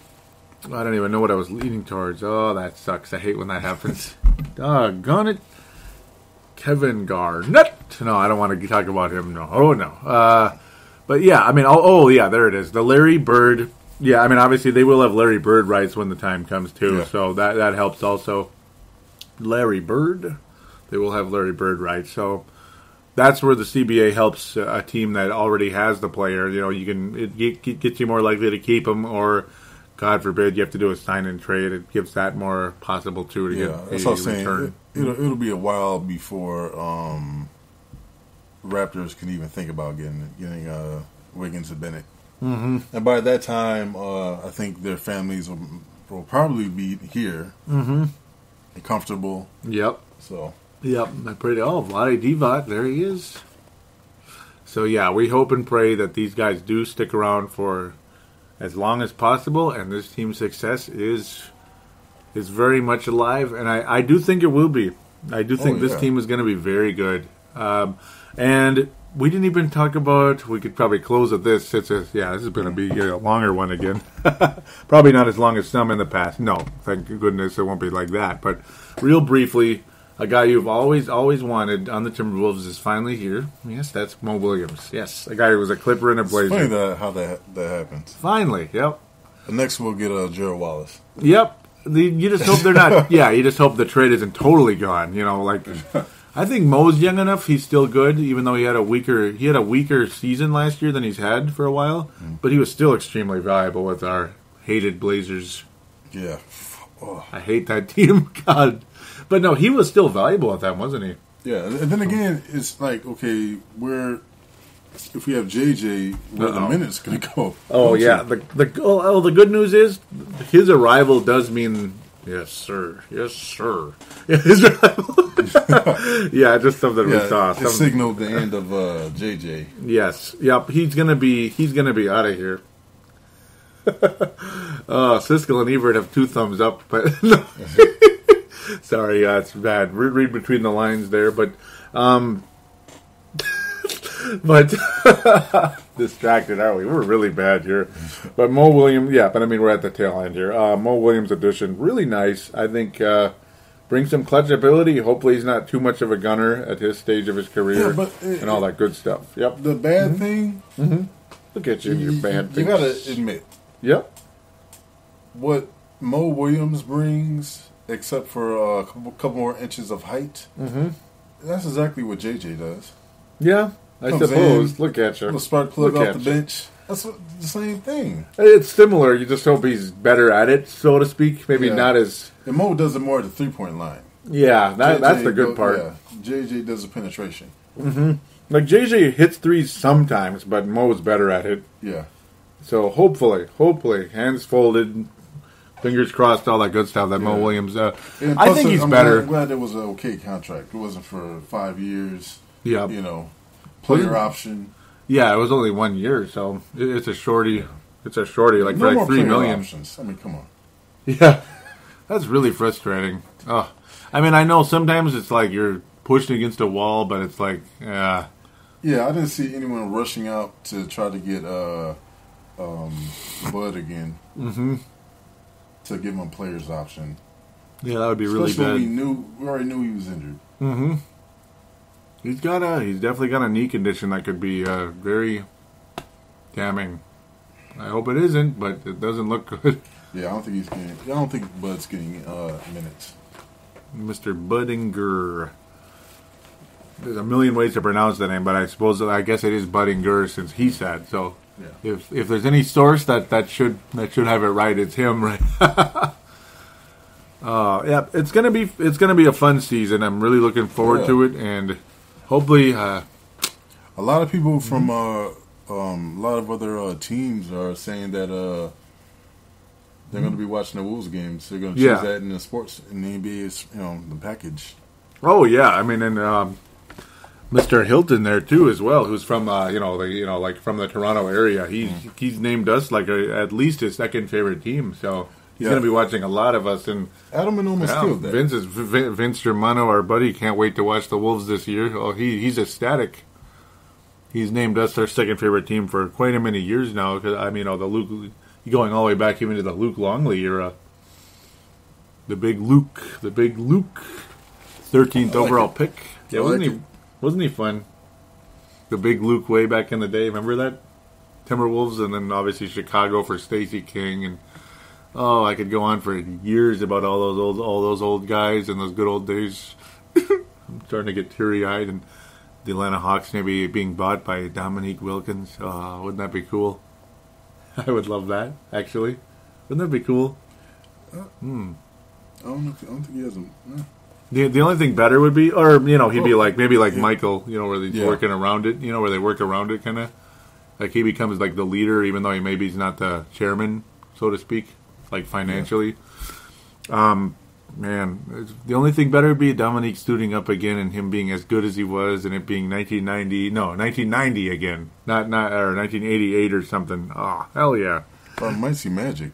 [SPEAKER 1] I don't even know what I was leaning towards. Oh, that sucks. I hate when that happens. Doggone it. Kevin Garnett. No, I don't want to talk about him. No. Oh, no. Uh, but yeah, I mean, oh, oh, yeah, there it is. The Larry Bird. Yeah, I mean, obviously they will have Larry Bird rights when the time comes too,
[SPEAKER 2] Yeah.
[SPEAKER 1] so that that helps also. Larry Bird, they will have Larry Bird rights, so that's where the CBA helps a team that already has the player. You know, you can it get- gets you more likely to keep him, or God forbid you have to do a sign and trade. It gives that more possible too to
[SPEAKER 2] Yeah,
[SPEAKER 1] get
[SPEAKER 2] that's
[SPEAKER 1] a
[SPEAKER 2] what I'm saying.
[SPEAKER 1] return.
[SPEAKER 2] It, will it'll be a while before um, Raptors can even think about getting getting uh, Wiggins and Bennett. Mm-hmm. And by that time, uh, I think their families will, will probably be here
[SPEAKER 1] Mm-hmm.
[SPEAKER 2] and comfortable.
[SPEAKER 1] Yep.
[SPEAKER 2] So
[SPEAKER 1] Yep, I pretty oh Vlade Divac, there he is. So yeah, we hope and pray that these guys do stick around for as long as possible, and this team's success is is very much alive, and I, I do think it will be. I do think
[SPEAKER 2] Oh,
[SPEAKER 1] this team is going to be very good. Um, and we didn't even talk about. We could probably close at this. It's a, yeah, this is going to be a longer one again. probably not as long as some in the past. No, thank goodness it won't be like that. But real briefly, a guy you've always always wanted on the Timberwolves is finally here. Yes, that's Mo Williams. Yes, a guy who was a Clipper and a
[SPEAKER 2] it's funny
[SPEAKER 1] Blazer.
[SPEAKER 2] that how that that happens.
[SPEAKER 1] Finally, yep.
[SPEAKER 2] And next we'll get uh, Gerald Wallace.
[SPEAKER 1] Yep. The, you just hope they're not. yeah, you just hope the trade isn't totally gone. You know, like I think Mo's young enough. He's still good, even though he had a weaker he had a weaker season last year than he's had for a while. But he was still extremely valuable with our hated Blazers.
[SPEAKER 2] Yeah. Oh.
[SPEAKER 1] I hate that team. God, but no, he was still valuable at that, wasn't he?
[SPEAKER 2] Yeah, and then again, it's like okay, where if we have JJ, where the
[SPEAKER 1] Uh-oh.
[SPEAKER 2] minutes gonna go?
[SPEAKER 1] Oh
[SPEAKER 2] you?
[SPEAKER 1] yeah, the the oh, oh, the good news is his arrival does mean yes sir, yes sir. Yeah, his arrival. yeah, just something we saw.
[SPEAKER 2] yeah. It
[SPEAKER 1] Some-
[SPEAKER 2] signaled the end of uh, JJ.
[SPEAKER 1] Yes. Yep. He's gonna be. He's gonna be out of here. uh, Siskel and Ebert have two thumbs up, but no. Sorry, uh, it's bad. Read, read between the lines there, but um, but distracted, are we? We're really bad here. But Mo Williams, yeah, but I mean we're at the tail end here. Uh, Mo Williams edition, really nice. I think. Uh, Brings some clutch ability. Hopefully, he's not too much of a gunner at his stage of his career
[SPEAKER 2] Yeah, but it-
[SPEAKER 1] and all that good stuff. Yep.
[SPEAKER 2] The bad thing, Mm-hmm.
[SPEAKER 1] Look at you,
[SPEAKER 2] you,
[SPEAKER 1] you bad.
[SPEAKER 2] you gotta admit
[SPEAKER 1] Yep.
[SPEAKER 2] what Mo Williams brings, except for a couple, couple more inches of height.
[SPEAKER 1] Mm-hmm.
[SPEAKER 2] That's exactly what JJ does.
[SPEAKER 1] Yeah, I
[SPEAKER 2] Comes
[SPEAKER 1] suppose.
[SPEAKER 2] in,
[SPEAKER 1] Look at you.
[SPEAKER 2] Little spark plug
[SPEAKER 1] Look
[SPEAKER 2] off
[SPEAKER 1] at
[SPEAKER 2] the
[SPEAKER 1] you.
[SPEAKER 2] bench. That's what, the same thing.
[SPEAKER 1] It's similar. You just hope he's better at it, so to speak. Maybe
[SPEAKER 2] Yeah.
[SPEAKER 1] not as.
[SPEAKER 2] And Mo does it more at the three point line.
[SPEAKER 1] Yeah, that, that's the good
[SPEAKER 2] go-
[SPEAKER 1] part.
[SPEAKER 2] Yeah, JJ does the penetration.
[SPEAKER 1] Like JJ hits threes sometimes, but Mo's better at it.
[SPEAKER 2] Yeah.
[SPEAKER 1] So hopefully, hopefully, hands folded, fingers crossed, all that good stuff. That Mo Williams. Uh, I think he's better.
[SPEAKER 2] I'm
[SPEAKER 1] better.
[SPEAKER 2] Glad, glad it was an okay contract. It wasn't for five years.
[SPEAKER 1] Yeah,
[SPEAKER 2] You know, player option.
[SPEAKER 1] yeah. It was only one year, so it- it's a shorty. It's a shorty, like
[SPEAKER 2] no
[SPEAKER 1] for like three
[SPEAKER 2] options. I mean, come on.
[SPEAKER 1] Yeah, that's really frustrating. Oh, I mean, I know sometimes it's like you're pushed against a wall, but it's like, yeah,
[SPEAKER 2] Yeah, I didn't see anyone rushing out to try to get uh, um, Bud again
[SPEAKER 1] hmm
[SPEAKER 2] to give him a player's option.
[SPEAKER 1] yeah, that would be really
[SPEAKER 2] Especially when we knew we already knew he was injured.
[SPEAKER 1] Mm-hmm. He's got a, he's definitely got a knee condition that could be uh, very damning. I hope it isn't, but it doesn't look good.
[SPEAKER 2] Yeah, I don't think he's getting. I don't think Bud's getting uh, minutes.
[SPEAKER 1] Mr. Budinger. There's a million ways to pronounce the name, but I suppose I guess it is Budinger since he said so.
[SPEAKER 2] Yeah.
[SPEAKER 1] If if there's any source that, that should that should have it right, it's him, right? uh, yeah, it's gonna be it's gonna be a fun season. I'm really looking forward
[SPEAKER 2] Yeah.
[SPEAKER 1] to it, and hopefully, uh,
[SPEAKER 2] A lot of people from uh, um, a lot of other uh, teams are saying that uh, they're going to be watching the Wolves games. They're going to choose
[SPEAKER 1] Yeah.
[SPEAKER 2] that in the sports in the NBA's you know the package.
[SPEAKER 1] oh yeah, I mean, and um, Mr. Hilton there too as well, who's from uh, you know the you know like from the Toronto area. He's he's named us like a, at least his second favorite team, so he's
[SPEAKER 2] Yeah.
[SPEAKER 1] gonna be watching a lot of us and.
[SPEAKER 2] Adam and almost
[SPEAKER 1] Yeah,
[SPEAKER 2] that.
[SPEAKER 1] Vince is Vin- Vince Germano, our buddy, can't wait to watch the Wolves this year. Oh, he he's ecstatic. He's named us our second favorite team for quite a many years now. Because I mean, oh, the Luke going all the way back even to the Luke Longley era. The big Luke, the big Luke, thirteenth
[SPEAKER 2] like
[SPEAKER 1] overall
[SPEAKER 2] it.
[SPEAKER 1] pick. Yeah, wasn't
[SPEAKER 2] like
[SPEAKER 1] he?
[SPEAKER 2] it.
[SPEAKER 1] Wasn't he fun? The big Luke way back in the day. Remember that Timberwolves, and then obviously Chicago for Stacey King and. Oh, I could go on for years about all those old, all those old guys and those good old days. I'm starting to get teary eyed, and the Atlanta Hawks maybe being bought by Dominique Wilkins. Oh, wouldn't that be cool? I would love that. Actually, wouldn't that be cool? Hmm.
[SPEAKER 2] I don't know. If, I don't think he has eh.
[SPEAKER 1] The the only thing better would be, or you know, he'd be like maybe like
[SPEAKER 2] yeah.
[SPEAKER 1] Michael, you know, where he's
[SPEAKER 2] Yeah.
[SPEAKER 1] working around it, you know, where they work around it, kind of. Like he becomes like the leader, even though he maybe he's not the chairman, so to speak, like financially. Um, man, it's, the only thing better would be Dominique suiting up again and him being as good as he was, and it being 1990, no, 1990 again, not not or 1988 or something. Oh, hell yeah!
[SPEAKER 2] Might see Magic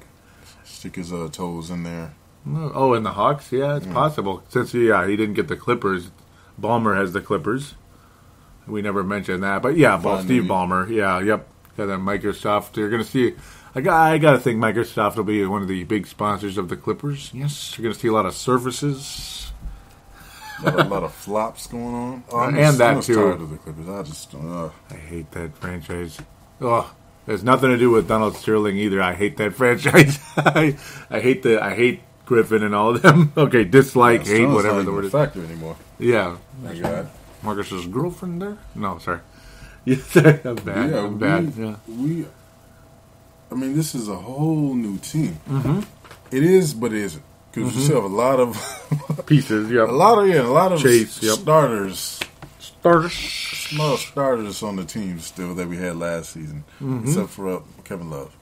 [SPEAKER 2] stick his uh, toes in there.
[SPEAKER 1] Oh, and the Hawks, yeah, it's possible. Since yeah, he didn't get the Clippers. Ballmer has the Clippers. We never mentioned that, but yeah, Ball, Steve
[SPEAKER 2] maybe.
[SPEAKER 1] Ballmer, yeah, yep. Got that Microsoft. You're gonna see. I got. I got to think Microsoft will be one of the big sponsors of the Clippers. Yes, you're gonna see a lot of surfaces.
[SPEAKER 2] A lot, of flops going on. Oh, I'm
[SPEAKER 1] And
[SPEAKER 2] just,
[SPEAKER 1] that
[SPEAKER 2] I'm
[SPEAKER 1] too.
[SPEAKER 2] tired of the Clippers. I just uh,
[SPEAKER 1] I hate that franchise. Oh, there's nothing to do with Donald Sterling either. I hate that franchise. I, I hate the. I hate Griffin and all of them. Okay, dislike, hate, whatever the word is.
[SPEAKER 2] factor anymore.
[SPEAKER 1] Yeah,
[SPEAKER 2] My God.
[SPEAKER 1] Marcus's girlfriend there? No, sorry. Yeah, I'm bad.
[SPEAKER 2] yeah,
[SPEAKER 1] I'm bad.
[SPEAKER 2] We,
[SPEAKER 1] Yeah.
[SPEAKER 2] we. I mean, this is a whole new team.
[SPEAKER 1] Mm-hmm.
[SPEAKER 2] It is, but it isn't because you still have a lot of
[SPEAKER 1] Pieces, yep.
[SPEAKER 2] a lot of yeah, a lot of
[SPEAKER 1] Chase, yep.
[SPEAKER 2] starters,
[SPEAKER 1] Starters.
[SPEAKER 2] small starters on the team still that we had last season,
[SPEAKER 1] Mm-hmm.
[SPEAKER 2] except for uh, Kevin Love.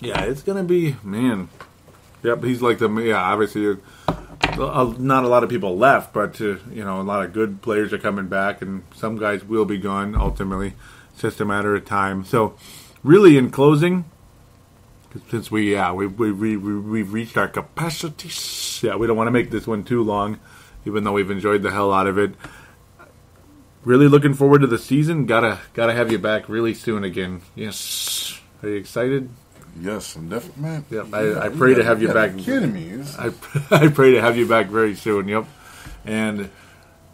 [SPEAKER 1] Yeah, it's gonna be man. Yep, he's like the yeah. Obviously, uh, uh, not a lot of people left, but uh, you know, a lot of good players are coming back, and some guys will be gone ultimately. It's just a matter of time. So, really, in closing, since we yeah we we we we we've reached our capacities. Yeah, we don't want to make this one too long, even though we've enjoyed the hell out of it. Really looking forward to the season. Gotta gotta have you back really soon again. Yes. Are you excited?
[SPEAKER 2] Yes, I'm definitely man.
[SPEAKER 1] Yep, I- I pray to have you
[SPEAKER 2] gotta
[SPEAKER 1] back.
[SPEAKER 2] Kidding me?
[SPEAKER 1] I, I pray to have you back very soon. Yep, and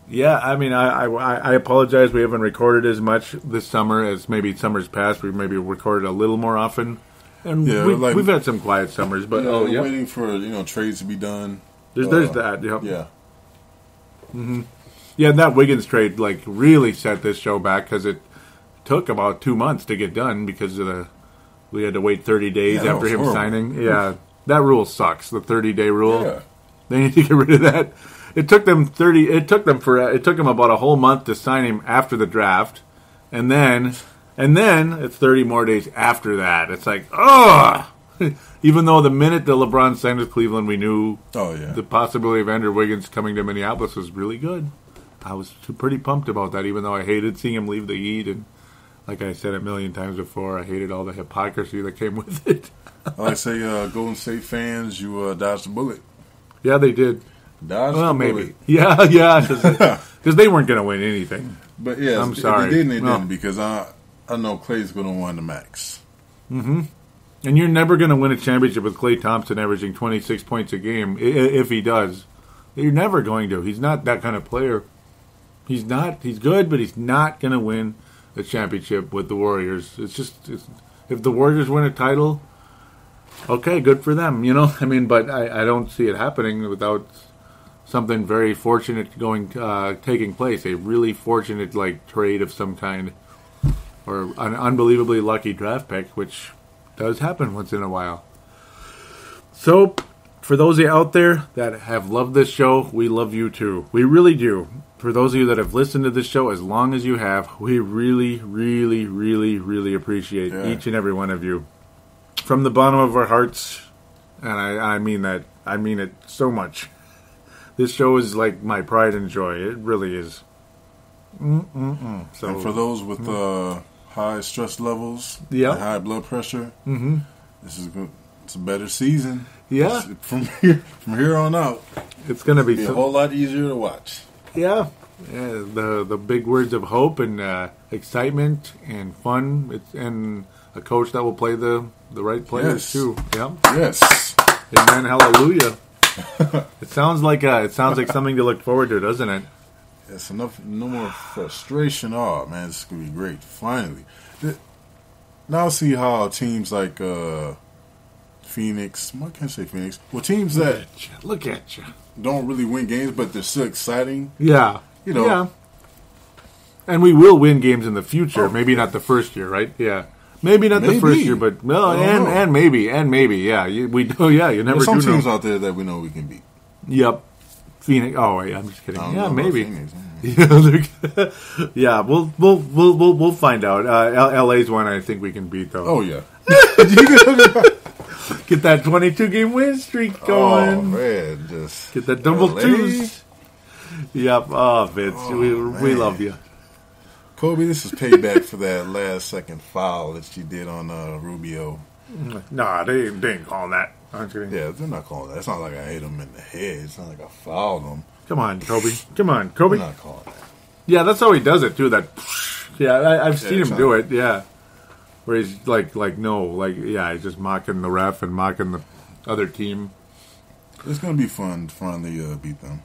[SPEAKER 1] yeah, I mean, I, I I apologize. We haven't recorded as much this summer as maybe summers past. We maybe recorded a little more often, and
[SPEAKER 2] Yeah,
[SPEAKER 1] we,
[SPEAKER 2] like-
[SPEAKER 1] we've had some quiet summers. But
[SPEAKER 2] Yeah,
[SPEAKER 1] oh
[SPEAKER 2] we're
[SPEAKER 1] yeah,
[SPEAKER 2] waiting for you know trades to be done.
[SPEAKER 1] there's there's
[SPEAKER 2] uh,
[SPEAKER 1] that. Yep.
[SPEAKER 2] Yeah,
[SPEAKER 1] Yeah, and that Wiggins trade like really set this show back because it took about two months to get done because of the we had to wait 30 days
[SPEAKER 2] Yeah,
[SPEAKER 1] after him
[SPEAKER 2] horrible.
[SPEAKER 1] signing. Yeah, that rule sucks. The 30 day rule.
[SPEAKER 2] yeah.
[SPEAKER 1] They need to get rid of that. It took them 30 it took them for it took them about a whole month to sign him after the draft. And then and then it's 30 more days after that. It's like, "Ugh." Even though the minute that LeBron signed with Cleveland, we knew
[SPEAKER 2] Oh yeah.
[SPEAKER 1] the possibility of Andrew Wiggins coming to Minneapolis was really good. I was pretty pumped about that, even though I hated seeing him leave the Heat. And like I said a million times before, I hated all the hypocrisy that came with it.
[SPEAKER 2] I say, uh, Golden State fans, you uh, dodged a bullet.
[SPEAKER 1] yeah, they did.
[SPEAKER 2] Dodged
[SPEAKER 1] Well, maybe.
[SPEAKER 2] bullet.
[SPEAKER 1] Yeah, yeah, because they weren't going to win anything.
[SPEAKER 2] But yeah,
[SPEAKER 1] I'm
[SPEAKER 2] if
[SPEAKER 1] sorry.
[SPEAKER 2] They didn't. They
[SPEAKER 1] No.
[SPEAKER 2] didn't because I I know Klay's going to win the max. Mm-hmm.
[SPEAKER 1] And you're never going to win a championship with Klay Thompson averaging 26 points a game if he does. You're never going to. He's not that kind of player. He's not. He's good, but he's not going to win a championship with the Warriors. It's just it's, if the Warriors win a title, okay, good for them. You know, I mean, but I, I don't see it happening without something very fortunate going uh, taking place. A really fortunate like trade of some kind, or an unbelievably lucky draft pick, which does happen once in a while. So, for those out there that have loved this show, we love you too. We really do. For those of you that have listened to this show as long as you have, we really, really, really, really appreciate
[SPEAKER 2] Yeah.
[SPEAKER 1] each and every one of you. From the bottom of our hearts, and I, I mean that, I mean it so much. This show is like my pride and joy. It really is. Mm-mm-mm. So,
[SPEAKER 2] and for those with uh, high stress levels,
[SPEAKER 1] Yeah.
[SPEAKER 2] high blood pressure,
[SPEAKER 1] Mhm.
[SPEAKER 2] this is good. It's a better season.
[SPEAKER 1] Yeah.
[SPEAKER 2] It's- from here from here on out,
[SPEAKER 1] it's going to be
[SPEAKER 2] be a whole lot easier to watch.
[SPEAKER 1] Yeah, yeah the the big words of hope and uh, excitement and fun. It's and a coach that will play the the right players
[SPEAKER 2] Yes.
[SPEAKER 1] too. Yeah,
[SPEAKER 2] Yes.
[SPEAKER 1] amen, hallelujah. it sounds like uh, it sounds like something to look forward to, doesn't it?
[SPEAKER 2] It's enough. No more frustration. Oh man, this is gonna be great. Finally, now see how teams like uh, Phoenix. I can't say Phoenix. Well, teams that
[SPEAKER 1] At ya, Look at you.
[SPEAKER 2] Don't really win games, but they're still exciting.
[SPEAKER 1] Yeah,
[SPEAKER 2] You know.
[SPEAKER 1] Yeah, and we will win games in the future.
[SPEAKER 2] Oh.
[SPEAKER 1] maybe not the first year, right? Yeah. Maybe not the first year, but well, and
[SPEAKER 2] know.
[SPEAKER 1] and maybe and maybe, yeah. You, we do, yeah. You never
[SPEAKER 2] There's some
[SPEAKER 1] do know.
[SPEAKER 2] teams out there that we know we can beat.
[SPEAKER 1] Yep. Phoenix. Oh, wait, I'm just kidding. Yeah, maybe.
[SPEAKER 2] Phoenix.
[SPEAKER 1] Yeah, yeah, we'll we'll we'll we'll, we'll find out. Uh, L- LA's one I think we can beat though.
[SPEAKER 2] Oh yeah.
[SPEAKER 1] Get that 22 game win streak going.
[SPEAKER 2] Oh
[SPEAKER 1] going.
[SPEAKER 2] man, just
[SPEAKER 1] Get that double twos. Yep. Oh, Vince,
[SPEAKER 2] Oh,
[SPEAKER 1] we we love you.
[SPEAKER 2] Kobe. This is payback for that last second foul that you did on uh, Rubio.
[SPEAKER 1] Nah, they ain't, they ain't calling that.
[SPEAKER 2] Yeah, they're not calling that. It's not like I hit him in the head. It's not like I fouled him.
[SPEAKER 1] Come on, Kobe. Come on, Kobe.
[SPEAKER 2] They're not calling that.
[SPEAKER 1] Yeah, that's how he does it too. That. Yeah, I, I've seen him do it. Yeah, where he's like, like no, like yeah, he's just mocking the ref and mocking the other team.
[SPEAKER 2] It's gonna be fun to finally uh, beat them.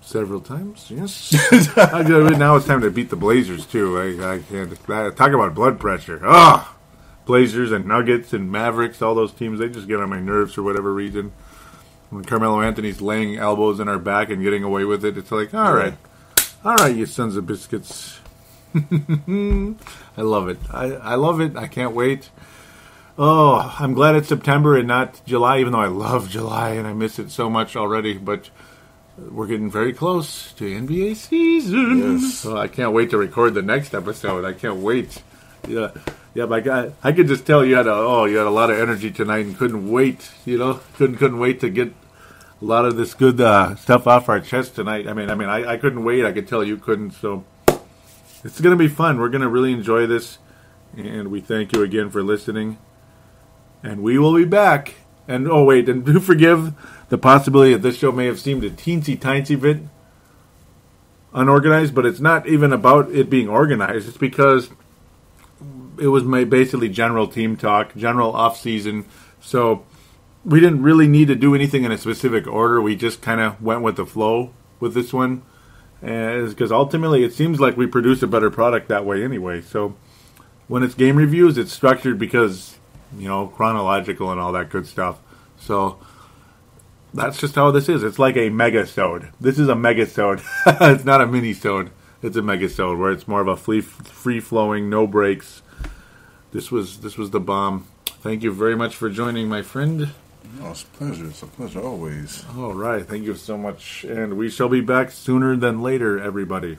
[SPEAKER 1] several times. Yes. I now it's time to beat the Blazers too. I, I can't I, talk about blood pressure. Ah, Blazers and Nuggets and Mavericks, all those teams. They just get on my nerves for whatever reason. When Carmelo Anthony's laying elbows in our back and getting away with it, it's like, all right, all right, you sons of biscuits. I love it. I, I love it. I can't wait. Oh, I'm glad it's September and not July, even though I love July and I miss it so much already. But we're getting very close to NBA season.
[SPEAKER 2] Yes.
[SPEAKER 1] So I can't wait to record the next episode. I can't wait. Yeah, yeah. My God, I could just tell you had a oh, you had a lot of energy tonight and couldn't wait. You know, couldn't couldn't wait to get a lot of this good uh, stuff off our chest tonight. I mean, I mean, I, I couldn't wait. I could tell you couldn't. So it's gonna be fun. We're gonna really enjoy this, and we thank you again for listening. And we will be back. And oh wait, and do forgive the possibility that this show may have seemed a teensy tiny bit unorganized, but it's not even about it being organized. It's because it was my basically general team talk, general off season. So we didn't really need to do anything in a specific order. We just kind of went with the flow with this one, Uh, because ultimately it seems like we produce a better product that way anyway. So when it's game reviews, it's structured because you know chronological and all that good stuff. So that's just how this is. It's like a megasode. This is a megasode. it's not a mini-sode. It's a megasode where it's more of a free free flowing, no breaks. This was this was the bomb. Thank you very much for joining, my friend.
[SPEAKER 2] Oh, it's a pleasure. It's a pleasure always.
[SPEAKER 1] All right, thank you so much, and we shall be back sooner than later, everybody.